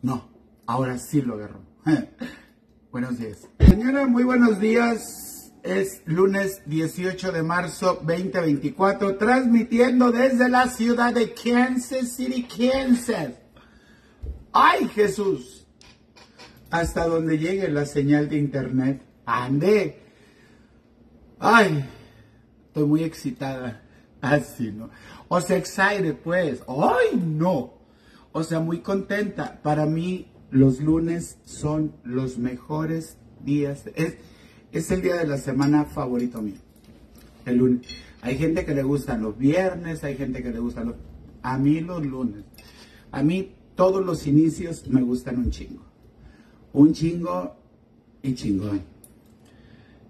No, ahora sí lo agarró. buenos días. Señora, muy buenos días. Es lunes 18 de marzo 2024, transmitiendo desde la ciudad de Kansas City, Kansas. ¡Ay, Jesús! Hasta donde llegue la señal de internet. ¡Ande! ¡Ay! Estoy muy excitada. Así, ¿no? O sea, excited, pues. ¡Ay, no! O sea, muy contenta. Para mí, los lunes son los mejores días. Es, es el día de la semana favorito mío. El lunes. Hay gente que le gustan los viernes, hay gente que le gustan los... A mí los lunes. A mí todos los inicios me gustan un chingo. Un chingo y chingón.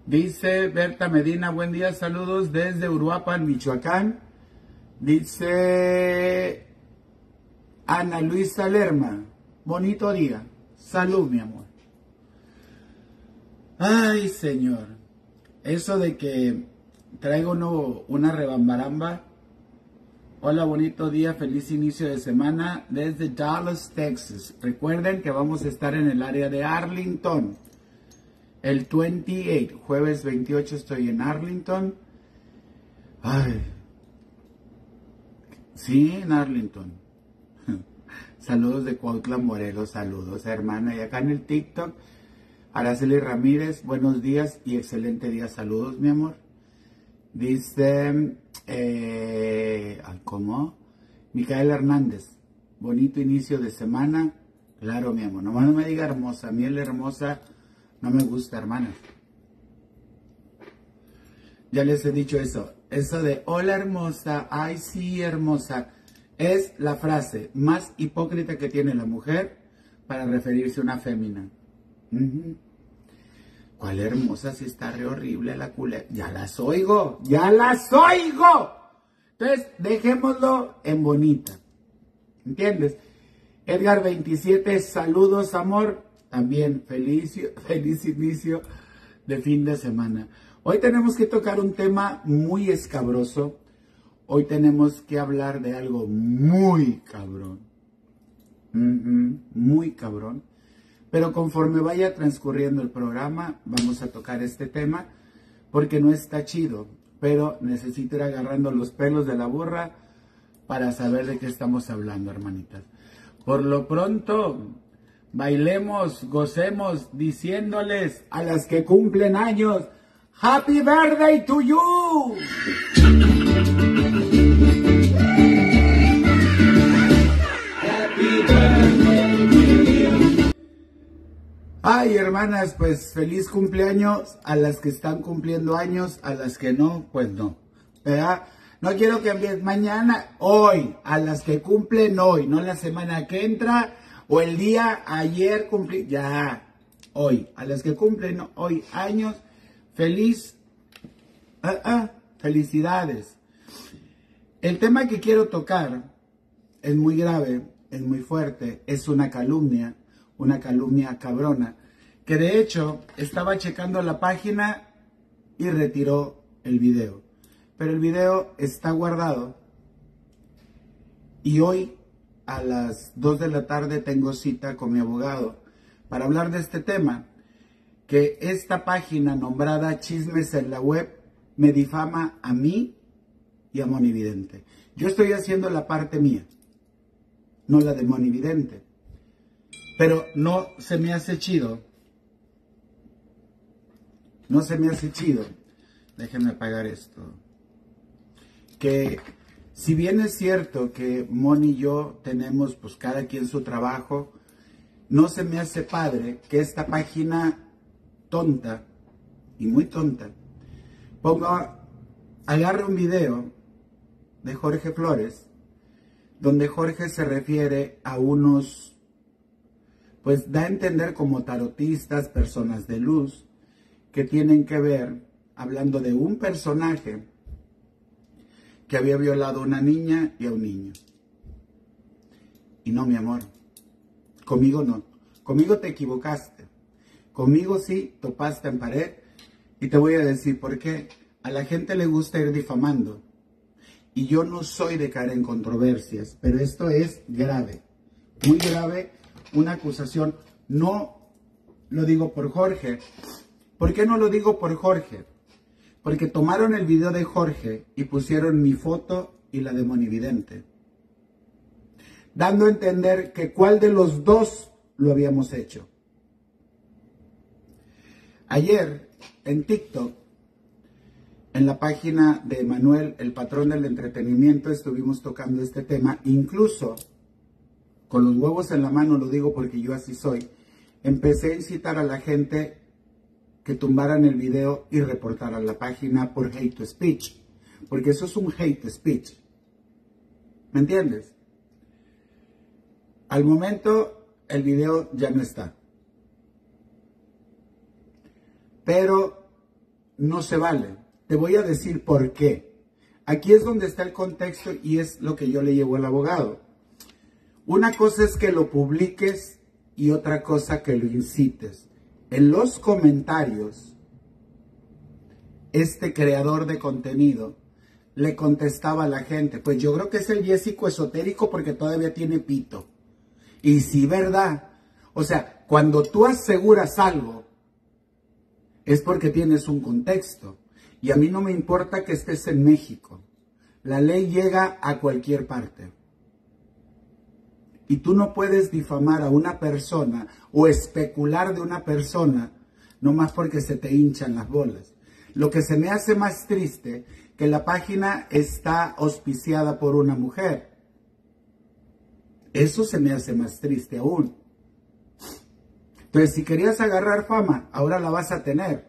Dice Berta Medina, buen día, saludos desde Uruapan, Michoacán. Dice Ana Luisa Lerma, bonito día. Salud, mi amor. Ay, Señor. Eso de que traigo una rebambaramba. Hola, bonito día, feliz inicio de semana desde Dallas, Texas. Recuerden que vamos a estar en el área de Arlington. El 28, jueves 28 estoy en Arlington. Ay, Sí, en Arlington. Saludos de Cuautla Morelos, saludos hermana. Y acá en el TikTok, Araceli Ramírez, buenos días y excelente día, saludos mi amor. Dice, eh, ¿cómo? Micaela Hernández, bonito inicio de semana. Claro, mi amor, nomás no me diga hermosa, miel hermosa no me gusta, hermana. Ya les he dicho eso. Eso de hola hermosa, ay sí hermosa, es la frase más hipócrita que tiene la mujer para referirse a una fémina. ¿Cuál hermosa si está re horrible la culera? Ya las oigo, ya las oigo. Entonces, dejémoslo en bonita. ¿Entiendes? Edgar 27, saludos amor. También feliz, feliz inicio de fin de semana. Hoy tenemos que tocar un tema muy escabroso. Hoy tenemos que hablar de algo muy cabrón. muy cabrón. Pero conforme vaya transcurriendo el programa, vamos a tocar este tema porque no está chido. Pero necesito ir agarrando los pelos de la burra para saber de qué estamos hablando, hermanitas. Por lo pronto, bailemos, gocemos, diciéndoles a las que cumplen años, Happy birthday to you. Ay, hermanas, pues feliz cumpleaños a las que están cumpliendo años, a las que no, pues no. ¿Verdad? No quiero que mañana, hoy, a las que cumplen hoy, no la semana que entra o el día ayer cumplí, ya, hoy, a las que cumplen hoy años, Feliz. Ah, ah, felicidades. El tema que quiero tocar es muy grave, es muy fuerte, es una calumnia, una calumnia cabrona, que de hecho estaba checando la página y retiró el video. Pero el video está guardado y hoy a las 2 de la tarde tengo cita con mi abogado para hablar de este tema que esta página nombrada Chismes en la Web me difama a mí y a Monividente. Yo estoy haciendo la parte mía, no la de Monividente. Pero no se me hace chido. No se me hace chido. Déjenme apagar esto. Que si bien es cierto que Moni y yo tenemos pues cada quien su trabajo, no se me hace padre que esta página tonta y muy tonta, ponga, agarre un video de Jorge Flores, donde Jorge se refiere a unos, pues da a entender como tarotistas, personas de luz, que tienen que ver, hablando de un personaje que había violado a una niña y a un niño. Y no, mi amor, conmigo no, conmigo te equivocaste. Conmigo sí, topaste en pared. Y te voy a decir por qué. A la gente le gusta ir difamando. Y yo no soy de caer en controversias, pero esto es grave. Muy grave una acusación. No lo digo por Jorge. ¿Por qué no lo digo por Jorge? Porque tomaron el video de Jorge y pusieron mi foto y la de Monividente. Dando a entender que cuál de los dos lo habíamos hecho. Ayer en TikTok, en la página de Manuel, el patrón del entretenimiento, estuvimos tocando este tema. Incluso, con los huevos en la mano, lo digo porque yo así soy, empecé a incitar a la gente que tumbaran el video y reportaran la página por hate speech. Porque eso es un hate speech. ¿Me entiendes? Al momento el video ya no está. Pero no se vale. Te voy a decir por qué. Aquí es donde está el contexto y es lo que yo le llevo al abogado. Una cosa es que lo publiques y otra cosa que lo incites. En los comentarios, este creador de contenido le contestaba a la gente, pues yo creo que es el Jessico esotérico porque todavía tiene pito. Y si verdad, o sea, cuando tú aseguras algo, es porque tienes un contexto. Y a mí no me importa que estés en México. La ley llega a cualquier parte. Y tú no puedes difamar a una persona o especular de una persona nomás porque se te hinchan las bolas. Lo que se me hace más triste que la página está auspiciada por una mujer. Eso se me hace más triste aún. Entonces, si querías agarrar fama, ahora la vas a tener.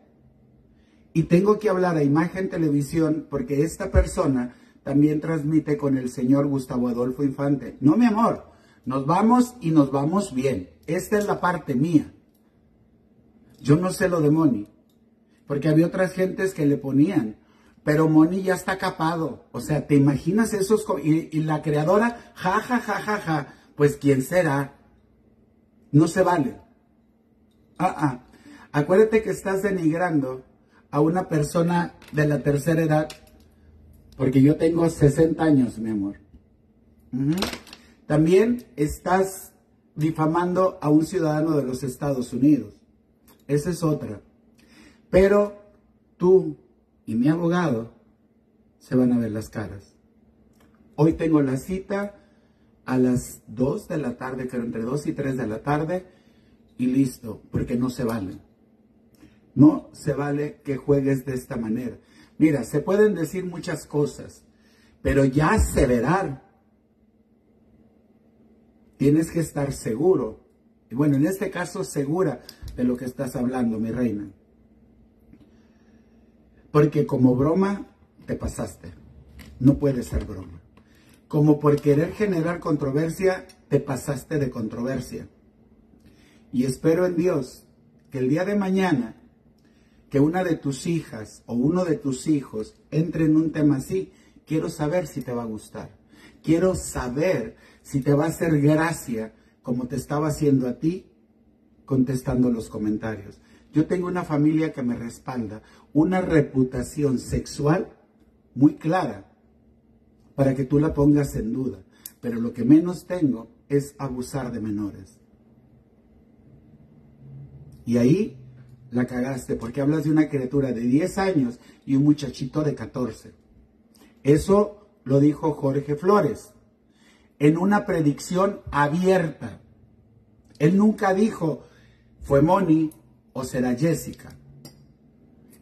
Y tengo que hablar a imagen televisión porque esta persona también transmite con el señor Gustavo Adolfo Infante. No, mi amor, nos vamos y nos vamos bien. Esta es la parte mía. Yo no sé lo de Moni, porque había otras gentes que le ponían, pero Moni ya está capado. O sea, ¿te imaginas esos? Y, y la creadora, ja, ja, ja, ja, ja, pues ¿quién será? No se vale. Ah, ah. Acuérdate que estás denigrando a una persona de la tercera edad, porque yo tengo 60 años, mi amor. También estás difamando a un ciudadano de los Estados Unidos. Esa es otra. Pero tú y mi abogado se van a ver las caras. Hoy tengo la cita a las 2 de la tarde, creo entre 2 y 3 de la tarde, y listo, porque no se vale. No se vale que juegues de esta manera. Mira, se pueden decir muchas cosas, pero ya aseverar tienes que estar seguro. Y bueno, en este caso, segura de lo que estás hablando, mi reina. Porque como broma, te pasaste. No puede ser broma. Como por querer generar controversia, te pasaste de controversia. Y espero en Dios que el día de mañana, que una de tus hijas o uno de tus hijos entre en un tema así, quiero saber si te va a gustar. Quiero saber si te va a hacer gracia como te estaba haciendo a ti contestando los comentarios. Yo tengo una familia que me respalda, una reputación sexual muy clara para que tú la pongas en duda. Pero lo que menos tengo es abusar de menores. Y ahí la cagaste porque hablas de una criatura de 10 años y un muchachito de 14. Eso lo dijo Jorge Flores en una predicción abierta. Él nunca dijo, fue Moni o será Jessica.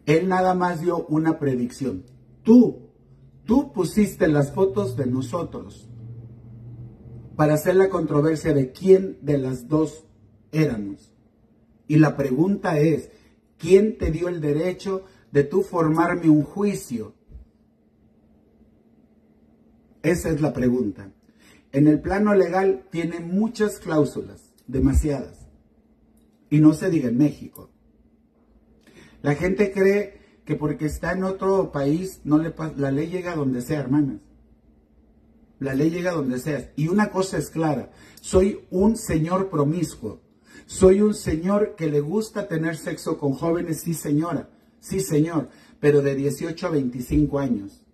Él nada más dio una predicción. Tú, tú pusiste las fotos de nosotros para hacer la controversia de quién de las dos éramos. Y la pregunta es, ¿quién te dio el derecho de tú formarme un juicio? Esa es la pregunta en el plano legal tiene muchas cláusulas, demasiadas. Y no se diga en México. La gente cree que porque está en otro país, no le la ley llega donde sea, hermanas. La ley llega donde sea. Y una cosa es clara, soy un señor promiscuo. Soy un señor que le gusta tener sexo con jóvenes, sí señora, sí señor, pero de 18 a 25 años.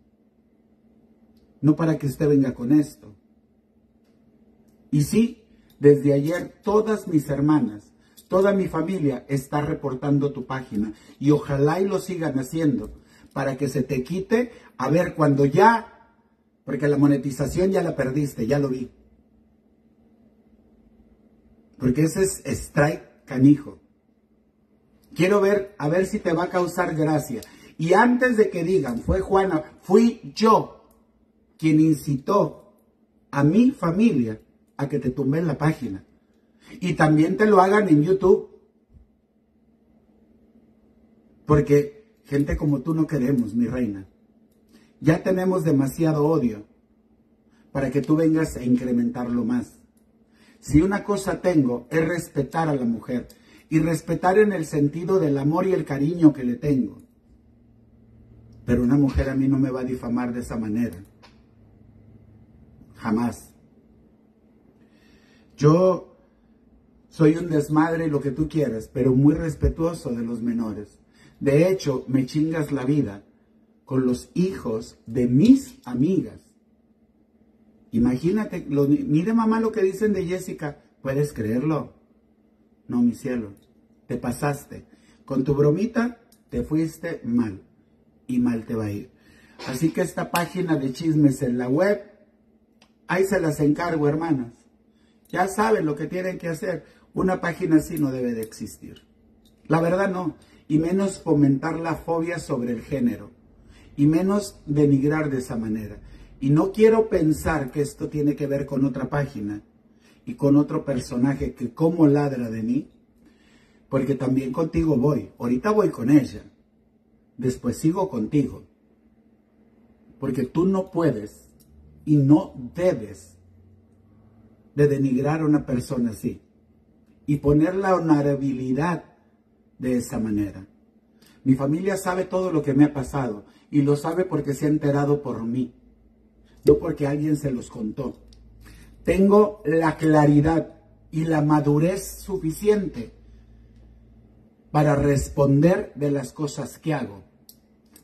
No para que usted venga con esto. Y sí, Desde ayer todas mis hermanas, toda mi familia está reportando tu página y ojalá y lo sigan haciendo para que se te quite a ver cuando ya, porque la monetización ya la perdiste, ya lo vi. Porque ese es strike canijo. Quiero ver, a ver si te va a causar gracia. Y antes de que digan, fue Juana, fui yo quien incitó a mi familia a que te tumben la página. Y también te lo hagan en YouTube. Porque gente como tú no queremos, mi reina. Ya tenemos demasiado odio para que tú vengas a incrementarlo más. Si una cosa tengo es respetar a la mujer y respetar en el sentido del amor y el cariño que le tengo. Pero una mujer a mí no me va a difamar de esa manera. Jamás. Yo soy un desmadre, lo que tú quieras, pero muy respetuoso de los menores. De hecho, me chingas la vida con los hijos de mis amigas. Imagínate, mire mamá lo que dicen de Jessica, ¿puedes creerlo? No, mi cielo, te pasaste. Con tu bromita te fuiste mal y mal te va a ir. Así que esta página de chismes en la web, ahí se las encargo, hermanas. Ya saben lo que tienen que hacer. Una página así no debe de existir. La verdad no. Y menos fomentar la fobia sobre el género. Y menos denigrar de esa manera. Y no quiero pensar que esto tiene que ver con otra página y con otro personaje que como ladra de mí, porque también contigo voy. Ahorita voy con ella, después sigo contigo, porque tú no puedes y no debes de denigrar a una persona así y poner la honorabilidad de esa manera. Mi familia sabe todo lo que me ha pasado y lo sabe porque se ha enterado por mí, no porque alguien se los contó tengo la claridad y la madurez suficiente para responder de las cosas que hago,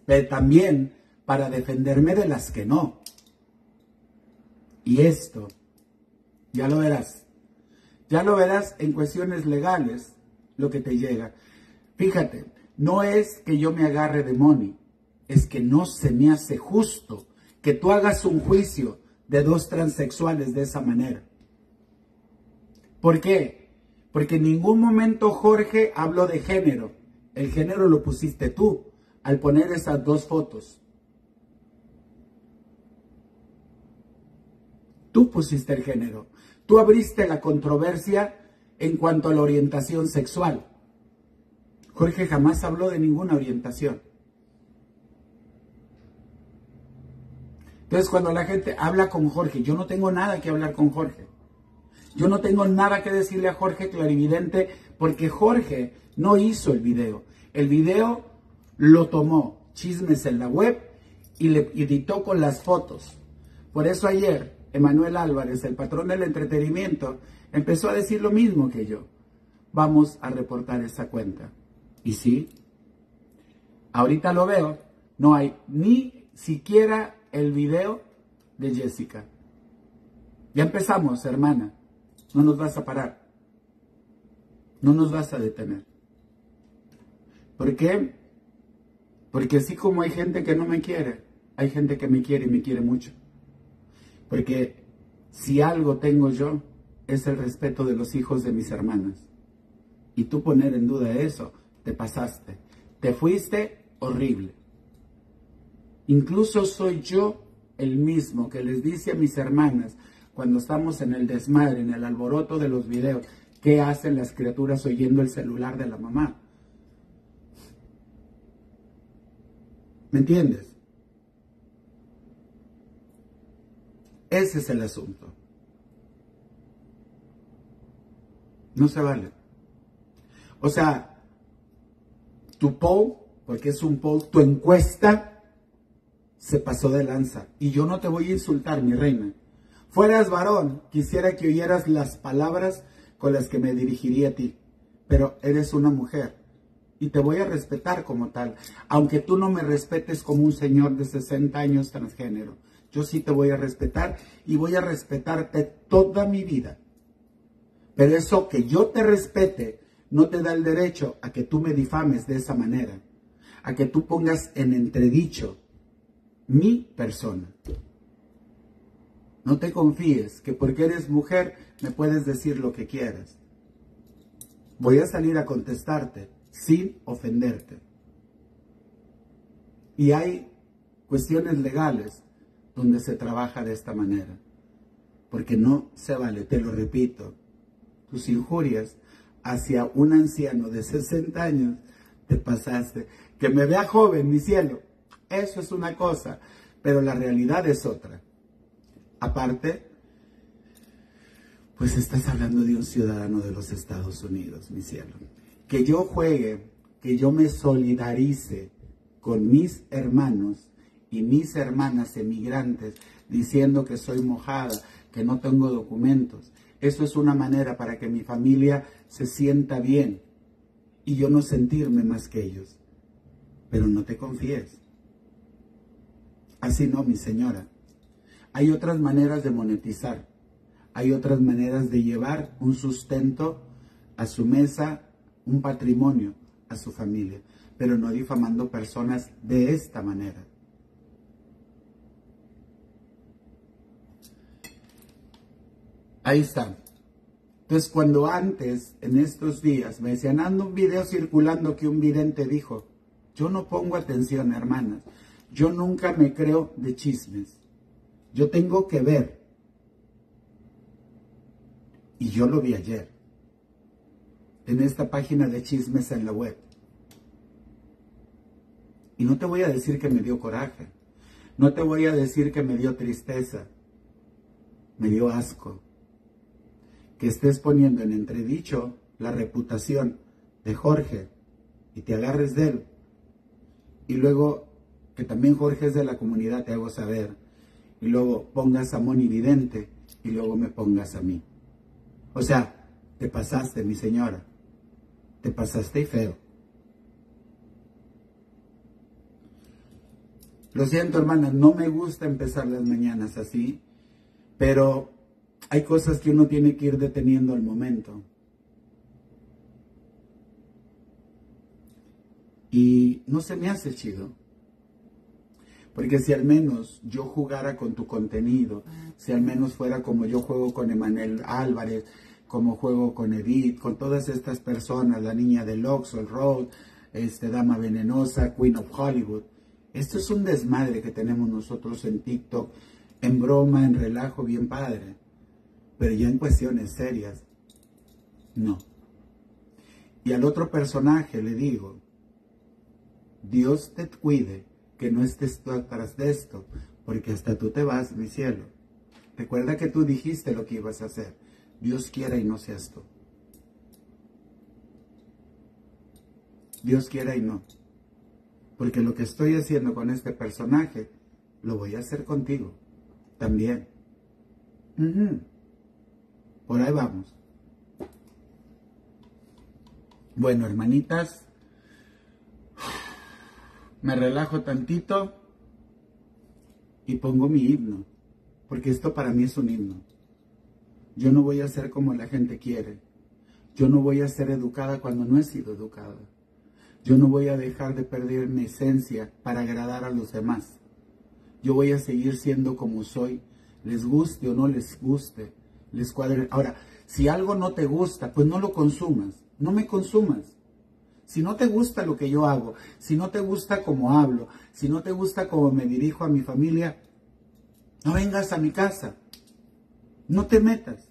pero también para defenderme de las que no. Y esto, ya lo verás, ya lo verás en cuestiones legales lo que te llega. Fíjate, no es que yo me agarre de Moni, es que no se me hace justo que tú hagas un juicio de dos transexuales de esa manera. ¿Por qué? Porque en ningún momento Jorge habló de género. El género lo pusiste tú al poner esas dos fotos. Tú pusiste el género. Tú abriste la controversia en cuanto a la orientación sexual. Jorge jamás habló de ninguna orientación. Entonces, cuando la gente habla con Jorge, yo no tengo nada que hablar con Jorge. Yo no tengo nada que decirle a Jorge Clarividente porque Jorge no hizo el video. El video lo tomó Chismes en la web y le editó con las fotos. Por eso ayer Emanuel Álvarez, el patrón del entretenimiento, empezó a decir lo mismo que yo. Vamos a reportar esa cuenta. Y sí, ahorita lo veo, no hay ni siquiera el video de Jessica. Ya empezamos, hermana. No nos vas a parar. No nos vas a detener. ¿Por qué? Porque así como hay gente que no me quiere, hay gente que me quiere y me quiere mucho. Porque si algo tengo yo, es el respeto de los hijos de mis hermanas. Y tú poner en duda eso, te pasaste. Te fuiste horrible. Incluso soy yo el mismo que les dice a mis hermanas cuando estamos en el desmadre, en el alboroto de los videos, ¿qué hacen las criaturas oyendo el celular de la mamá? ¿Me entiendes? Ese es el asunto. No se vale. O sea, tu poll, porque es un poll, tu encuesta se pasó de lanza. Y yo no te voy a insultar, mi reina. Fueras varón, quisiera que oyeras las palabras con las que me dirigiría a ti. Pero eres una mujer y te voy a respetar como tal. Aunque tú no me respetes como un señor de 60 años transgénero. Yo sí te voy a respetar y voy a respetarte toda mi vida. Pero eso que yo te respete no te da el derecho a que tú me difames de esa manera, a que tú pongas en entredicho mi persona. No te confíes que porque eres mujer me puedes decir lo que quieras. Voy a salir a contestarte sin ofenderte. Y hay cuestiones legales donde se trabaja de esta manera. Porque no se vale, te lo repito, tus injurias hacia un anciano de 60 años te pasaste. Que me vea joven, mi cielo, eso es una cosa, pero la realidad es otra. Aparte, pues estás hablando de un ciudadano de los Estados Unidos, mi cielo. Que yo juegue, que yo me solidarice con mis hermanos y mis hermanas emigrantes diciendo que soy mojada, que no tengo documentos. Eso es una manera para que mi familia se sienta bien y yo no sentirme más que ellos. Pero no te confíes. Así no, mi señora. Hay otras maneras de monetizar. Hay otras maneras de llevar un sustento a su mesa, un patrimonio a su familia, pero no difamando personas de esta manera. Ahí está. Entonces, cuando antes, en estos días, me decían, anda un video circulando que un vidente dijo, yo no pongo atención, hermanas. Yo nunca me creo de chismes. Yo tengo que ver. Y yo lo vi ayer. En esta página de chismes en la web. Y no te voy a decir que me dio coraje. No te voy a decir que me dio tristeza. Me dio asco. Que estés poniendo en entredicho la reputación de Jorge y te agarres de él. Y luego que también Jorge es de la comunidad, te hago saber. Y luego pongas a Moni Vidente y luego me pongas a mí. O sea, te pasaste, mi señora. Te pasaste y feo. Lo siento, hermana, no me gusta empezar las mañanas así, pero hay cosas que uno tiene que ir deteniendo al momento. Y no se me hace chido. Porque si al menos yo jugara con tu contenido, si al menos fuera como yo juego con Emanuel Álvarez, como juego con Edith, con todas estas personas, la niña de Oxford Road, este, Dama Venenosa, Queen of Hollywood. Esto es un desmadre que tenemos nosotros en TikTok, en broma, en relajo, bien padre. Pero ya en cuestiones serias, no. Y al otro personaje le digo, Dios te cuide que no estés tú atrás de esto, porque hasta tú te vas, mi cielo. Recuerda que tú dijiste lo que ibas a hacer. Dios quiera y no seas tú. Dios quiera y no. Porque lo que estoy haciendo con este personaje, lo voy a hacer contigo. También. Por ahí vamos. Bueno, hermanitas, me relajo tantito y pongo mi himno, porque esto para mí es un himno. Yo no voy a ser como la gente quiere. Yo no voy a ser educada cuando no he sido educada. Yo no voy a dejar de perder mi esencia para agradar a los demás. Yo voy a seguir siendo como soy, les guste o no les guste, les cuadre. Ahora, si algo no te gusta, pues no lo consumas, no me consumas. Si no te gusta lo que yo hago, si no te gusta cómo hablo, si no te gusta cómo me dirijo a mi familia, no vengas a mi casa. No te metas.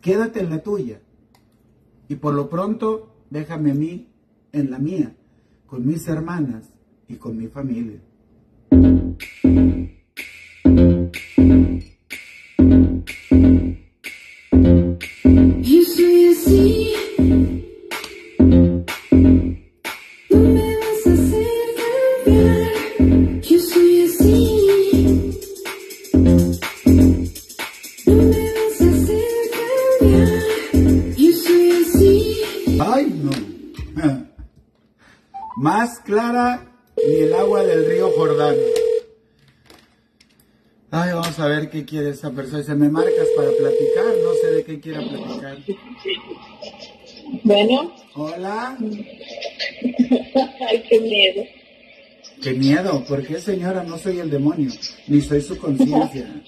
Quédate en la tuya. Y por lo pronto, déjame a mí en la mía, con mis hermanas y con mi familia. Qué quiere esa persona. Se me marcas para platicar, no sé de qué quiera platicar. Bueno. Hola. Ay, qué miedo. ¿Qué miedo? ¿Por qué, señora? No soy el demonio, ni soy su conciencia.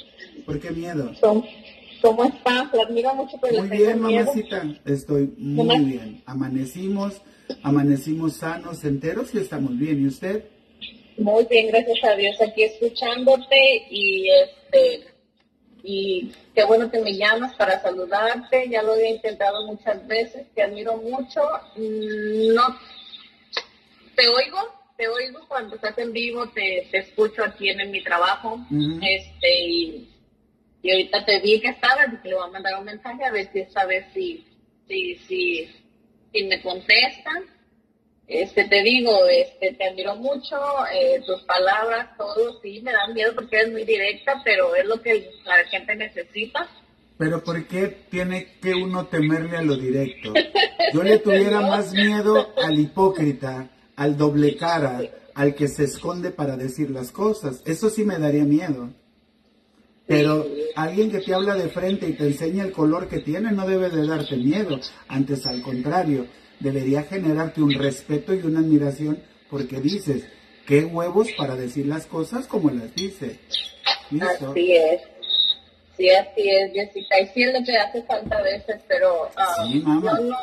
¿Por qué miedo? ¿Cómo, estás? La admiro mucho, pero Muy bien, miedo. mamacita. Estoy muy bien. Amanecimos, amanecimos sanos, enteros y estamos bien. ¿Y usted? Muy bien, gracias a Dios. Aquí escuchándote y este y qué bueno que me llamas para saludarte. Ya lo he intentado muchas veces. Te admiro mucho. Mm, No te oigo, te oigo cuando estás en vivo. Te, te escucho aquí en, en mi trabajo. Este y, y ahorita te vi que estabas y te le voy a mandar un mensaje a ver si esta vez si si si, si me contestan. Este, te digo, este, te admiro mucho, eh, tus palabras, todo, sí, me dan miedo porque eres muy directa, pero es lo que la gente necesita. Pero ¿por qué tiene que uno temerle a lo directo? Yo le tuviera más miedo al hipócrita, al doble cara, al que se esconde para decir las cosas. Eso sí me daría miedo. Pero alguien que te habla de frente y te enseña el color que tiene no debe de darte miedo. Antes, al contrario, debería generarte un respeto y una admiración porque dices, qué huevos para decir las cosas como las dice. ¿Listo? Así es. Sí, así es, Jessica. Y sí es lo que hace falta a veces, pero ah, Sí, mamá. yo no...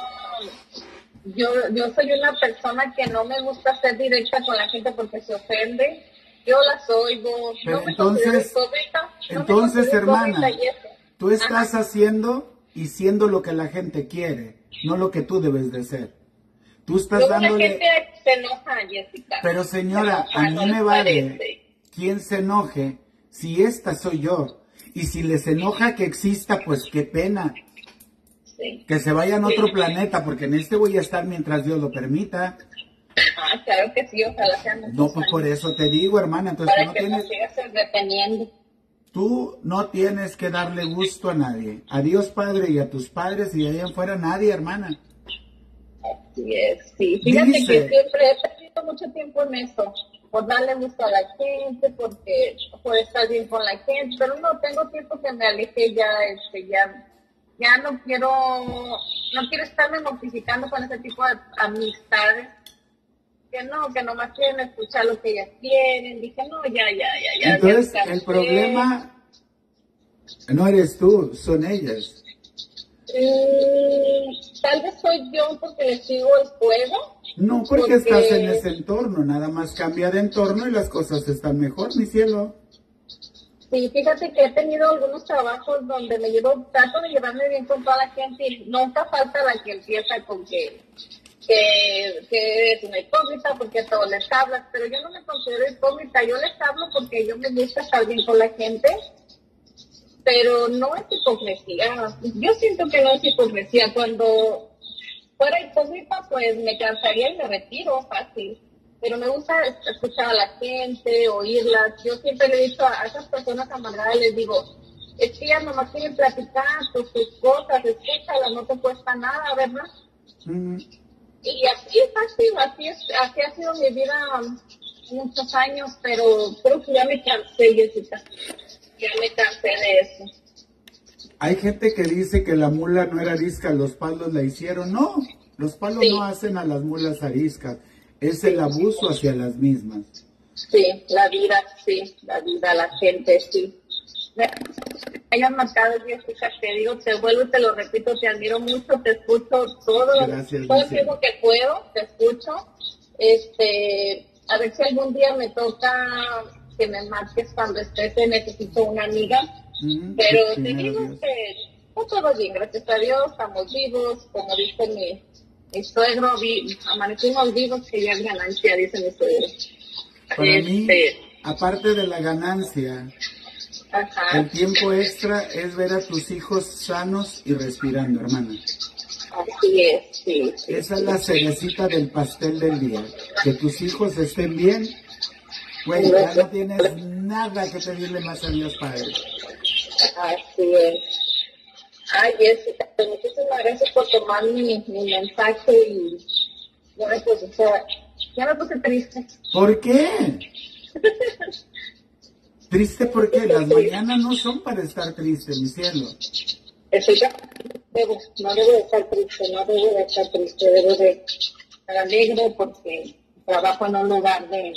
Yo, yo soy una persona que no me gusta ser directa con la gente porque se ofende. Yo las oigo. Pero no me entonces- no me entonces, hermana. Tú estás haciendo y siendo lo que la gente quiere, no lo que tú debes de ser. Tú estás Luego la dándole... gente se enoja, Jessica. Pero señora, Se a enoja, mí no me vale parece. quien se enoje si esta soy yo. Y si les enoja que exista, pues qué pena. Sí. Que se vayan a otro planeta, porque en este voy a estar mientras Dios lo permita. Ah, claro que sí, ojalá muchos No, pues años. por eso te digo, hermana. Entonces Para no que tienes, sigas entreteniendo. Tú no tienes que darle gusto a nadie. A Dios Padre y a tus padres y de ahí en fuera nadie, hermana. Así es, sí. Fíjate Dice- que siempre he perdido mucho tiempo en eso, por darle gusto a la gente, porque por estar bien con la gente, pero no, tengo tiempo que me alejé ya, este, ya, ya no quiero, no quiero estarme mortificando con ese tipo de amistades, que no, que nomás quieren escuchar lo que ellas quieren, dije, no, ya, ya, ya, ya. Entonces, ya el problema no eres tú, son ellas. Mm, tal vez soy yo porque le sigo el juego. No, porque, Porque- estás en ese entorno, nada más cambia de entorno y las cosas están mejor, mi cielo. Sí, fíjate que he tenido algunos trabajos donde me llevo, trato de llevarme bien con toda la gente y nunca falta la que empieza con que, que, que es una hipócrita porque a todos les hablas, pero yo no me considero hipócrita, yo les hablo porque yo me gusta estar bien con la gente, pero no es hipocresía. Yo siento que no es hipocresía. Cuando fuera hipócrita, pues me cansaría y me retiro fácil. Pero me gusta es- escuchar a la gente, oírlas. Yo siempre le he a esas personas amargadas, les digo, es que ellas nomás quieren platicar sus, sus cosas, escúchalas, no te cuesta nada, ¿verdad? Mm, Y así es fácil, así, es, así ha sido mi vida um, muchos años, pero creo que ya me cansé, Jessica. Ya me cansé de eso. Hay gente que dice que la mula no era arisca, los palos la hicieron. No, los palos Sí. no hacen a las mulas ariscas, es el abuso hacia las mismas. Sí, la vida, sí, la vida, la gente, sí. Me hayan marcado, Jessica, te digo, te vuelvo y te lo repito, te admiro mucho, te escucho todo, Gracias, todo el tiempo que puedo, te escucho. Este, a ver si algún día me toca que me marques cuando estés, necesito una amiga. Mm, Pero te digo Dios. que todo bien, gracias a Dios, estamos vivos, como dice mi, mi suegro, vi, amanecimos vivos, que ya es ganancia, dice mi suegro. Para mí, Este, aparte de la ganancia, ajá, el tiempo extra es ver a tus hijos sanos y respirando, hermana. así es, sí, sí, Esa es la cerecita del pastel del día. Que tus hijos estén bien. Güey, ya no tienes nada que pedirle más a Dios Padre. así es. Ay, Jessica, pues, muchísimas gracias por tomar mi, mi mensaje y ya me puse, o sea, ya me puse triste. ¿Por qué? Triste porque las mañanas no son para estar triste, mi cielo. Eso ya debo, no debo de estar triste, no debo de estar triste, debo de estar alegre porque trabajo en un lugar de,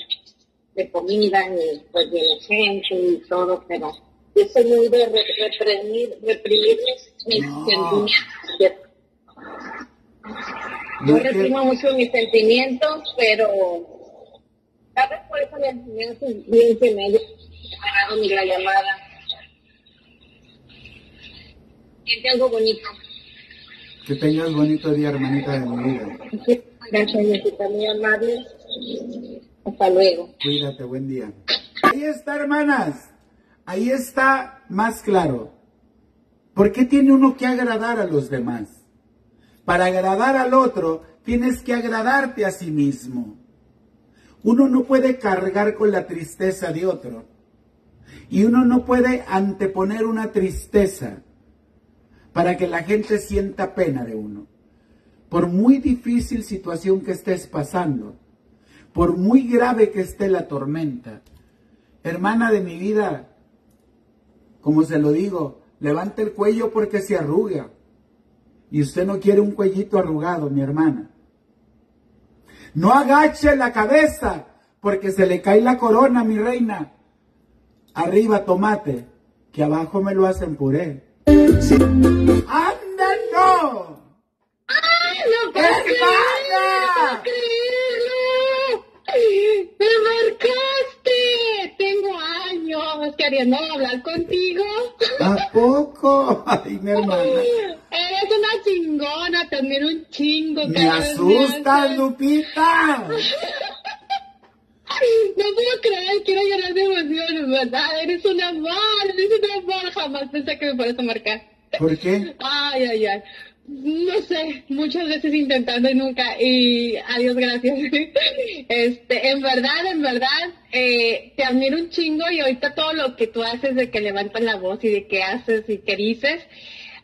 de comida y pues de gente y todo, pero yo soy muy de re- reprimir, reprimir mis, No. sentimientos. Yo reprimo mucho mis sentimientos, pero tal vez por eso me me hace bien que me agarrado mi la llamada. Siente algo bonito. que tengas bonito día, hermanita de mi vida. Gracias, muy amable. Hasta luego. Cuídate, buen día. Ahí está, hermanas. Ahí está más claro. ¿Por qué tiene uno que agradar a los demás? Para agradar al otro, tienes que agradarte a sí mismo. Uno no puede cargar con la tristeza de otro. Y uno no puede anteponer una tristeza para que la gente sienta pena de uno. Por muy difícil situación que estés pasando, por muy grave que esté la tormenta, hermana de mi vida, como se lo digo, levante el cuello porque se arruga. Y usted no quiere un cuellito arrugado, mi hermana. No agache la cabeza porque se le cae la corona, mi reina. Arriba tomate, que abajo me lo hacen puré. ¡Anda, no! ¡Ay, no puedo ¡Hermana! creerlo! ¡Me marcaste! Tengo años queriendo hablar contigo. ¿A poco? Ay, mi hermana. Eres una chingona, admiro un chingo. Me asustas, Lupita. No puedo creer, quiero llorar de emoción, ¿verdad? Eres una amor, eres una amor. Jamás pensé que me fueras a marcar. ¿Por qué? Ay, ay, ay. No sé, muchas veces intentando y nunca. Y adiós, gracias. Este, en verdad, en verdad, eh, te admiro un chingo y ahorita todo lo que tú haces de que levantas la voz y de que haces y que dices,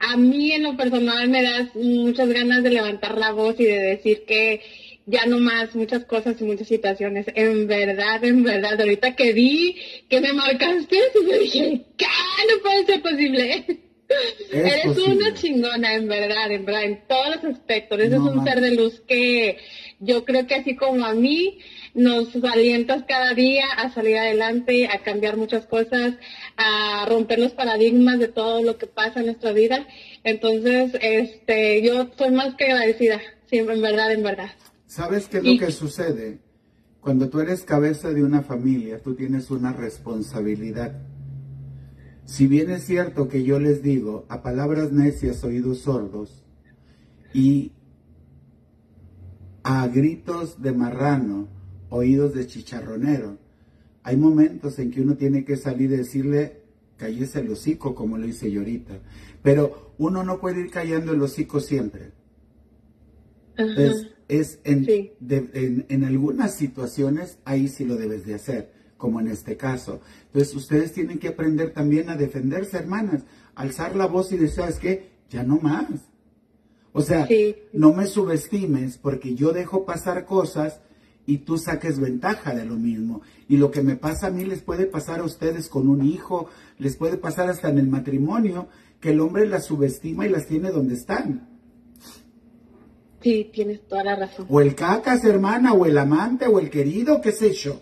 a mí en lo personal me das muchas ganas de levantar la voz y de decir que ya no más muchas cosas y muchas situaciones. En verdad, en verdad, ahorita que vi que me marcaste, yo dije, ¿qué? No puede ser posible. Eres posible. una chingona, en verdad, en verdad, en todos los aspectos. Eres No un ser de luz que yo creo que así como a mí, nos alientas cada día a salir adelante, a cambiar muchas cosas, a romper los paradigmas de todo lo que pasa en nuestra vida. Entonces, este, yo soy más que agradecida, siempre, en verdad, en verdad. ¿Sabes qué es lo que sucede? Cuando tú eres cabeza de una familia, tú tienes una responsabilidad. Si bien es cierto que yo les digo a palabras necias, oídos sordos, y a gritos de marrano, oídos de chicharronero, hay momentos en que uno tiene que salir y decirle, cállese el hocico, como lo hice yo ahorita. Pero uno no puede ir callando el hocico siempre. Ajá. Es, en, Sí. de- en, en algunas situaciones ahí sí lo debes de hacer, como en este caso. Entonces ustedes tienen que aprender también a defenderse, hermanas, alzar la voz y decir, ¿sabes qué? Ya no más. O sea, Sí. no me subestimes porque yo dejo pasar cosas y tú saques ventaja de lo mismo. Y lo que me pasa a mí les puede pasar a ustedes con un hijo, les puede pasar hasta en el matrimonio, que el hombre las subestima y las tiene donde están. Sí, tienes toda la razón. O el cacas, hermana, o el amante, o el querido, qué sé yo.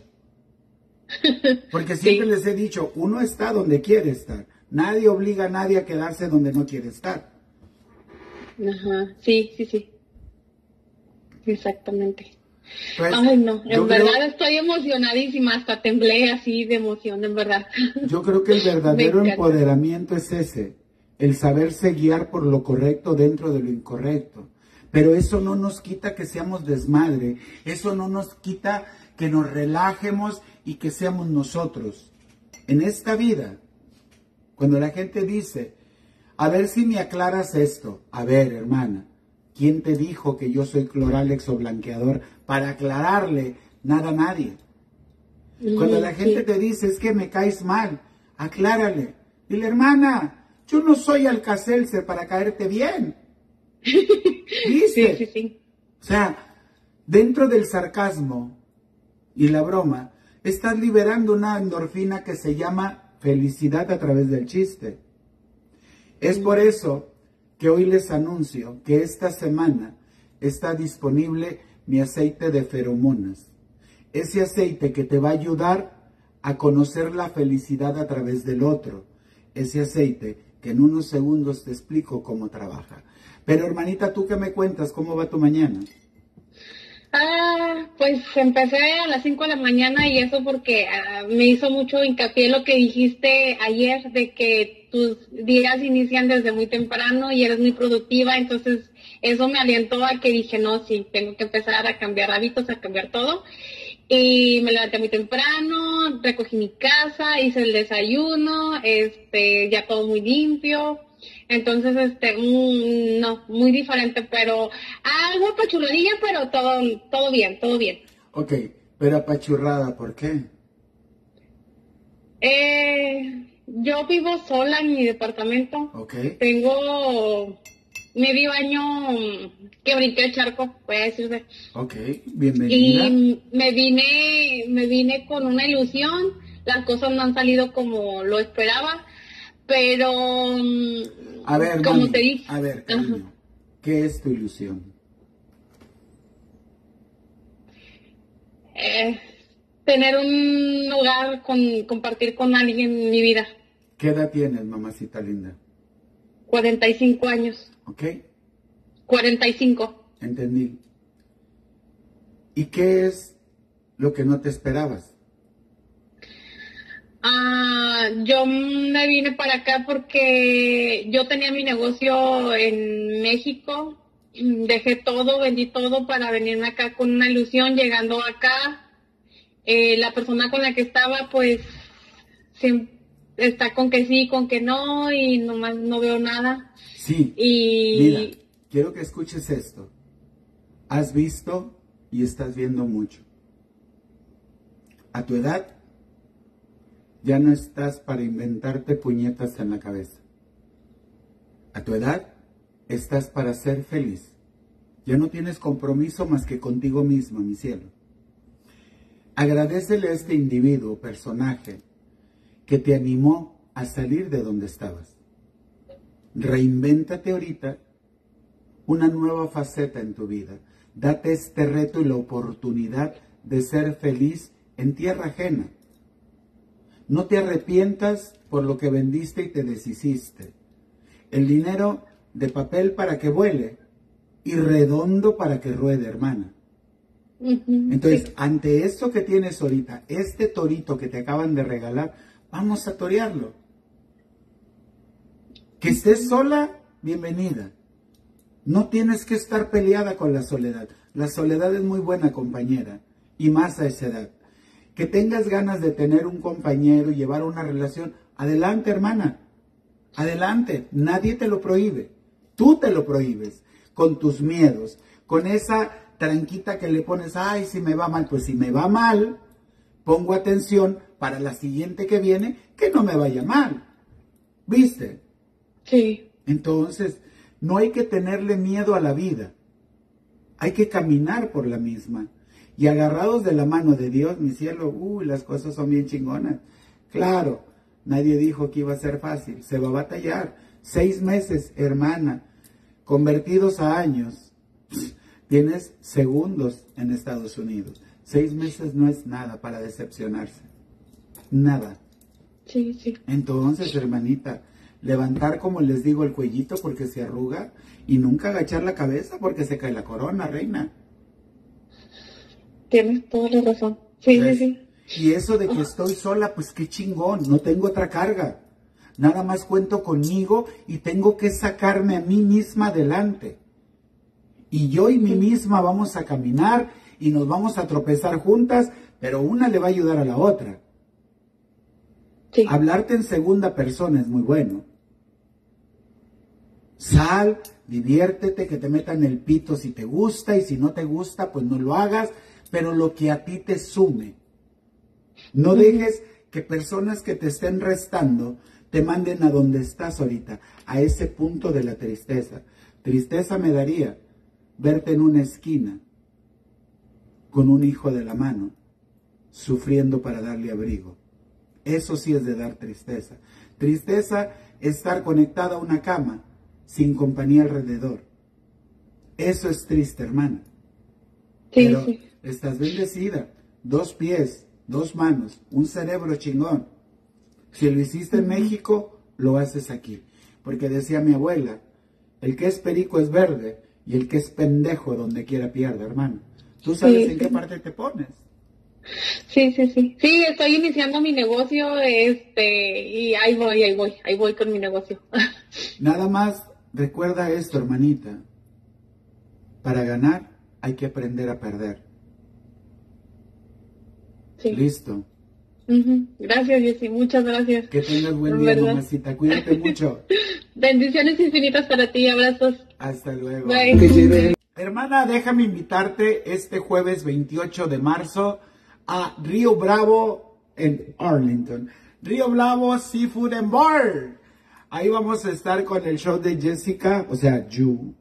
Porque siempre Sí. les he dicho, uno está donde quiere estar. Nadie obliga a nadie a quedarse donde no quiere estar. Ajá, sí, sí, sí. Exactamente. Pues, Ay, no, en creo- verdad estoy emocionadísima, hasta temblé así de emoción, en verdad. Yo creo que el verdadero empoderamiento es ese, el saberse guiar por lo correcto dentro de lo incorrecto. Pero eso no nos quita que seamos desmadre, eso no nos quita que nos relajemos y que seamos nosotros. En esta vida, cuando la gente dice, a ver si me aclaras esto, a ver hermana, ¿quién te dijo que yo soy cloralex o blanqueador para aclararle nada a nadie? Cuando la gente te dice es que me caes mal, aclárale. Dile, hermana, yo no soy alcacelser para caerte bien. ¿Viste? Sí, sí, sí. O sea, dentro del sarcasmo y la broma, Estás liberando una endorfina que se llama felicidad a través del chiste. Es por eso que hoy les anuncio que esta semana está disponible mi aceite de feromonas. Ese aceite que te va a ayudar a conocer la felicidad a través del otro. Ese aceite que en unos segundos te explico cómo trabaja. Pero hermanita, ¿tú qué me cuentas? ¿Cómo va tu mañana? Ah, pues empecé a las 5 de la mañana y eso porque ah, me hizo mucho hincapié lo que dijiste ayer de que tus días inician desde muy temprano y eres muy productiva, entonces eso me alientó a que dije, no, sí, tengo que empezar a cambiar hábitos, a cambiar todo. Y me levanté muy temprano, recogí mi casa, hice el desayuno, este, ya todo muy limpio, entonces, este, mm, no, muy diferente, pero algo apachurradilla, pero todo, todo bien, todo bien. Ok, pero apachurrada, ¿por qué? Eh, yo vivo sola en mi departamento. Ok. Tengo medio año que brinqué el charco, puede decirse. Ok, bienvenida. Y me vine, me vine con una ilusión. Las cosas no han salido como lo esperaba, pero a ver, como te dije. A ver, cariño, ¿qué es tu ilusión? Eh, tener un lugar con compartir con alguien en mi vida. ¿Qué edad tienes, mamacita linda? 45 años. ¿Ok? 45. Entendí. ¿Y qué es lo que no te esperabas? Ah, yo me vine para acá porque yo tenía mi negocio en México, dejé todo, vendí todo para venirme acá con una ilusión, llegando acá, eh, la persona con la que estaba pues está con que sí, con que no y nomás no veo nada. Sí. Y Mira, quiero que escuches esto. Has visto y estás viendo mucho. A tu edad ya no estás para inventarte puñetas en la cabeza. A tu edad estás para ser feliz. Ya no tienes compromiso más que contigo mismo, mi cielo. Agradecele a este individuo, personaje, que te animó a salir de donde estabas. Reinvéntate ahorita una nueva faceta en tu vida. Date este reto y la oportunidad de ser feliz en tierra ajena no te arrepientas por lo que vendiste y te deshiciste. El dinero de papel para que vuele y redondo para que ruede, hermana. Entonces, ante esto que tienes ahorita, este torito que te acaban de regalar, vamos a torearlo. Que estés sola, bienvenida. No tienes que estar peleada con la soledad. La soledad es muy buena compañera, y más a esa edad que tengas ganas de tener un compañero y llevar una relación, adelante hermana, adelante, nadie te lo prohíbe, tú te lo prohíbes con tus miedos, con esa tranquita que le pones, ay, si me va mal, pues si me va mal, pongo atención para la siguiente que viene, que no me vaya mal, ¿viste? Sí. Entonces, no hay que tenerle miedo a la vida, hay que caminar por la misma. Y agarrados de la mano de Dios, mi cielo, uy, las cosas son bien chingonas. Claro, nadie dijo que iba a ser fácil, se va a batallar. Seis meses, hermana, convertidos a años. Tienes segundos en Estados Unidos. Seis meses no es nada para decepcionarse. Nada. Sí, sí. Entonces, hermanita, levantar, como les digo, el cuellito porque se arruga y nunca agachar la cabeza porque se cae la corona, reina. Tienes toda la razón. Sí, sí, sí. Y eso de que estoy sola, pues qué chingón, no tengo otra carga. Nada más cuento conmigo y tengo que sacarme a mí misma adelante. Y yo y mí misma vamos a caminar y nos vamos a tropezar juntas, pero una le va a ayudar a la otra. Sí. Hablarte en segunda persona es muy bueno. Sal, diviértete, que te metan el pito si te gusta y si no te gusta, pues no lo hagas, pero lo que a ti te sume. No dejes que personas que te estén restando te manden a donde estás ahorita, a ese punto de la tristeza. Tristeza me daría verte en una esquina con un hijo de la mano, sufriendo para darle abrigo. Eso sí es de dar tristeza. Tristeza es estar conectada a una cama sin compañía alrededor. Eso es triste, hermana. Pero estás bendecida. Dos pies, dos manos, un cerebro chingón. Si lo hiciste en México, lo haces aquí. Porque decía mi abuela, el que es perico es verde y el que es pendejo donde quiera pierde, hermano. Tú sabes en qué parte te pones. Sí, sí, sí. Sí, estoy iniciando mi negocio, este, y ahí voy, ahí voy, ahí voy con mi negocio. Nada más recuerda esto, hermanita. Para ganar hay que aprender a perder. Sí. Listo. Gracias, Jessy, muchas gracias. Que tengas buen día, mamacita. Cuídate mucho. Bendiciones infinitas para ti, abrazos. Hasta luego. Hermana, déjame invitarte este jueves 28 de marzo a Río Bravo en Arlington. Río Bravo Seafood and Bar. Ahí vamos a estar con el show de Jessica, o sea, You.